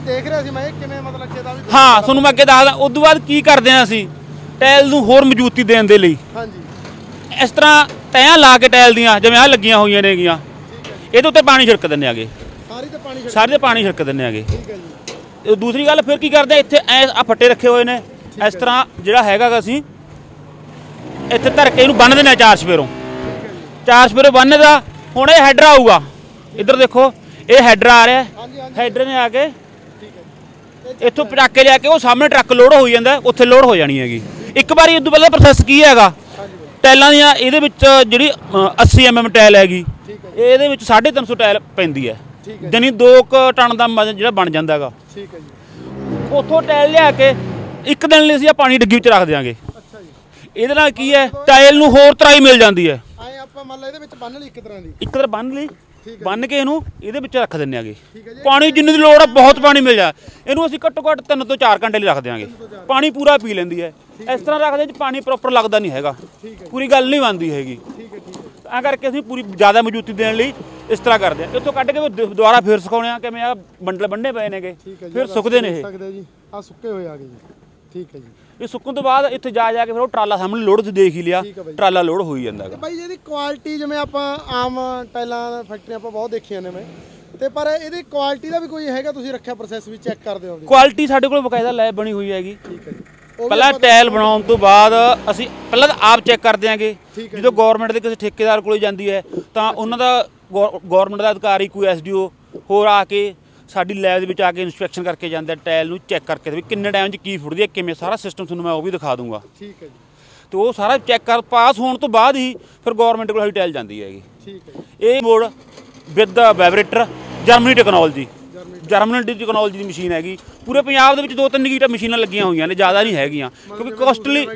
ਦੇਖ ਰਿਹਾ ਸੀ ਮੈਂ ਇਹ ਕਿਵੇਂ ਮਤਲਬ ਕਿਦਾ ਵੀ ਹਾਂ ਤੁਹਾਨੂੰ ਮੈਂ ਅੱਗੇ ਦੱਸਦਾ ਉਸ ਤੋਂ ਬਾਅਦ ਕੀ ਕਰਦੇ ਹਾਂ ਅਸੀਂ? ਟਾਇਲ ਨੂੰ ਹੋਰ ਮਜ਼ਬੂਤੀ ਦੇਣ ਦੇ ਲਈ। ਹਾਂਜੀ। ਇਸ ਤਰ੍ਹਾਂ ਤੈਆਂ ਲਾ ਕੇ ਟਾਇਲ ਦੀਆਂ ਜਿਵੇਂ ਆ ਲੱਗੀਆਂ ਹੋਈਆਂ ਨੇਗੀਆਂ। ਇਹਦੇ ਉੱਤੇ ਪਾਣੀ ਛਿੜਕ ਦਿੰਦੇ ਆਗੇ। ਸਾਰੀ ਤੇ ਪਾਣੀ ਛੱਡ ਸਾਰੇ ਦੇ ਪਾਣੀ ਛਿੜਕ ਦਿੰਦੇ ਆਗੇ। ਠੀਕ ਹੈ ਜੀ। ਇਹ ਦੂਸਰੀ ਗੱਲ ਫਿਰ ਕੀ ਕਰਦੇ ਆ, ਇੱਥੇ ਐ ਆ ਫੱਟੇ ਰੱਖੇ ਹੋਏ ਨੇ। ਇਸ ਤਰ੍ਹਾਂ ਜਿਹੜਾ ਹੈਗਾ ਗਾ ਅਸੀਂ ਇੱਥੇ ਧਰ ਕੇ ਇਹਨੂੰ ਬੰਨ ਦਿੰਦੇ ਆ ਚਾਰ ਸਪੇਰੋਂ ਚਾਰ ਸਪੇਰੋਂ ਬੰਨ ਦਾ ਹੁਣ ਇਹ ਹੈਡਰ ਆਊਗਾ। ਇੱਧਰ ਦੇਖੋ ਇਹ ਹੈਡਰ ਆ ਰਿਹਾ। ਹੈਡਰ ਨੇ ਆ ਕੇ ਇੱਥੋਂ ਪਟਾਕੇ ਲਿਆ ਕੇ ਉਹ ਸਾਹਮਣੇ ਟਰੱਕ ਲੋਡ ਹੋਈ ਜਾਂਦਾ ਉੱਥੇ ਲੋਡ ਹੋ ਜਾਣੀ ਹੈਗੀ। ਇੱਕ ਵਾਰੀ ਤੋਂ ਪਹਿਲਾਂ ਪ੍ਰੋਸੈਸ ਕੀ ਹੈਗਾ? ਟਾਇਲਾਂ ਦੀਆਂ ਇਹਦੇ ਵਿੱਚ ਜਿਹੜੀ ਅ, 80 mm ਟਾਇਲ ਹੈਗੀ ਹੈ ਇਹਦੇ ਵਿੱਚ 350 ਟਾਇਲ ਪੈਂਦੀ ਹੈ। ਹੈ ਜਾਨੀ 2 ਟਨ ਦਾ ਜਿਹੜਾ ਬਣ ਜਾਂਦਾ ਹੈਗਾ। ਠੀਕ ਹੈ ਜੀ। ਉੱਥੋਂ ਟਾਇਲ ਲਿਆ ਕੇ ਇੱਕ ਦਿਨ ਲਈ ਅਸੀਂ ਆ ਪਾਣੀ ਡਿੱਗੀ ਵਿੱਚ ਰੱਖ ਦਿਆਂਗੇ। ਅੱਛਾ ਜੀ। ਇਹਦੇ ਨਾਲ ਕੀ ਹੈ? ਟਾਇਲ ਨੂੰ ਹੋਰ ਤਰਾਈ ਮਿਲ ਜਾਂਦੀ ਹੈ। ਐ ਆਪਾਂ ਮੰਨ ਲਾ ਇਹਦੇ ਵਿੱਚ ਬੰਨ ਲਈ ਇੱਕ ਤਰ੍ਹਾਂ ਦੀ। ਇੱਕ ਤਰ੍ਹਾਂ ਬੰਨ ਲਈ। ਹੈ ਬੰਨ ਕੇ ਇਹਨੂੰ ਇਹਦੇ ਵਿੱਚ ਰੱਖ ਦਿੰਨੇ ਆਗੇ। ਪਾਣੀ ਜਿੰਨੀ ਦੀ ਲੋੜ ਆ ਬਹੁਤ ਪਾਣੀ ਮਿਲ ਜਾ ਇਹਨੂੰ ਅਸੀਂ ਘੱਟੋ ਘੱਟ 3 ਤੋਂ 4 ਘੰਟੇ ਲਈ ਰੱਖ ਦਿਆਂਗੇ। ਪਾਣੀ ਪੂਰਾ ਪੀ ਲੈਂਦੀ ਹੈ। ਇਸ ਤਰ੍ਹਾਂ ਰੱਖਦੇ ਚ ਪਾਣੀ ਪ੍ਰੋਪਰ ਲੱਗਦਾ ਨਹੀਂ ਹੈਗਾ। ਪੂਰੀ ਗੱਲ ਨਹੀਂ ਬਣਦੀ ਹੈਗੀ। ਐਂ ਕਰਕੇ ਅਸੀਂ ਪੂਰੀ ਜ਼ਿਆਦਾ ਮਜ਼ਬੂਤੀ ਦੇਣ ਲਈ ਇਸ ਤਰ੍ਹਾਂ ਕਰਦੇ ਆ ਇੱਥੋਂ ਕੱਢ ਕੇ ਦੁਬਾਰਾ ਫੇਰ ਸੁਕਾਉਣੇ ਆ ਕਿਵੇਂ ਆ? ਬੰਡਲ ਬੰਨੇ ਪਏ ਨੇਗੇ। ਫਿਰ ਸੁੱਕਦੇ ਨੇ ਇਹ। ਸਕਦੇ ਜੀ। ਆ ਸੁੱਕੇ ਹੋਏ ਆ ਗਏ ਜੀ। ਠੀਕ ਹੈ ਜੀ। ਇਹ ਸੁੱਕਣ ਤੋਂ ਬਾਅਦ ਇੱਥੇ ਜਾ ਜਾ ਕੇ ਫਿਰ ਉਹ ਟਰਾਲਾ ਸਾਹਮਣੇ ਲੋਡ ਤੁਸੀਂ ਦੇਖ ਹੀ ਲਿਆ। ਟਰਾਲਾ ਲੋਡ ਹੋਈ ਜਾਂਦਾ ਹੈਗਾ। ਬਾਈ ਇਹਦੀ ਕੁਆਲਿਟੀ ਜਿਵੇਂ ਆਪਾਂ ਆਮ ਟਾਈਲਾਂ ਫੈਕਟਰੀਆਂ ਆਪਾਂ ਬਹੁਤ ਦੇਖੀਆਂ ਨੇ ਮੈਂ ਤੇ ਪਰ ਇਹਦੀ ਕੁਆਲਿਟੀ ਦਾ ਵੀ ਕੋਈ ਹੈਗਾ ਤੁਸੀਂ ਰੱਖਿਆ ਪ੍ਰੋਸੈਸ ਵੀ ਚੈੱਕ ਕਰਦੇ ਹੋ? ਕੁਆਲਿਟੀ ਸਾਡੇ ਕੋਲ ਬਕਾਇਦਾ ਲੈਬ ਬਣੀ ਹੋਈ ਹੈਗੀ। ਠੀਕ ਹੈ ਜੀ। ਉਹ ਵੀ ਪਹਿਲਾਂ ਟਾਇਲ ਬਣਾਉਣ ਤੋਂ ਬਾਅਦ ਅਸੀਂ ਪਹਿਲਾਂ ਤਾਂ ਆਪ ਚੈੱਕ ਕਰਦੇ ਆਂਗੇ। ਜਦੋਂ ਗਵਰਨਮੈਂਟ ਦੇ ਕਿਸੇ ਠੇਕੇਦਾਰ ਕੋਲੇ ਜਾਂਦੀ ਹੈ ਤਾਂ ਉਹਨਾਂ ਦਾ ਗਵਰਨਮੈਂਟ ਦਾ ਅਧਿਕਾਰੀ ਕੋਈ ਐਸਡੀਓ ਹੋਰ ਆ ਕੇ ਸਾਡੀ ਲੈਬ ਦੇ ਵਿੱਚ ਆ ਕੇ ਇਨਸਪੈਕਸ਼ਨ ਕਰਕੇ ਜਾਂਦਾ ਟਾਇਲ ਨੂੰ ਚੈੱਕ ਕਰਕੇ ਵੀ ਕਿੰਨੇ ਟਾਈਮ 'ਚ ਕੀ ਫੁੱਟਦੀ ਹੈ ਕਿਵੇਂ ਸਾਰਾ ਸਿਸਟਮ ਤੁਹਾਨੂੰ ਮੈਂ ਉਹ ਵੀ ਦਿਖਾ ਦੂੰਗਾ। ਠੀਕ ਹੈ ਜੀ। ਤੇ ਉਹ ਸਾਰਾ ਚੈੱਕ ਕਰ ਪਾਸ ਹੋਣ ਤੋਂ ਬਾਅਦ ਹੀ ਫਿਰ ਗਵਰਨਮੈਂਟ ਕੋਲ ਸਾਡੀ ਟਾਇਲ ਜਾਂਦੀ ਹੈਗੀ। ਠੀਕ ਹੈ ਇਹ mould with vibrator Germany technology Germany technology the machine ਹੈਗੀ। ਪੂਰੇ ਪੰਜਾਬ ਦੇ ਵਿੱਚ ਦੋ ਤਿੰਨ ਗੀਟਾ ਮਸ਼ੀਨਾਂ ਲੱਗੀਆਂ ਹੋਈਆਂ ਨੇ ਜ਼ਿਆਦਾ ਨਹੀਂ ਹੈਗੀਆਂ ਕਿਉਂਕਿ ਕੋਸਟਲੀ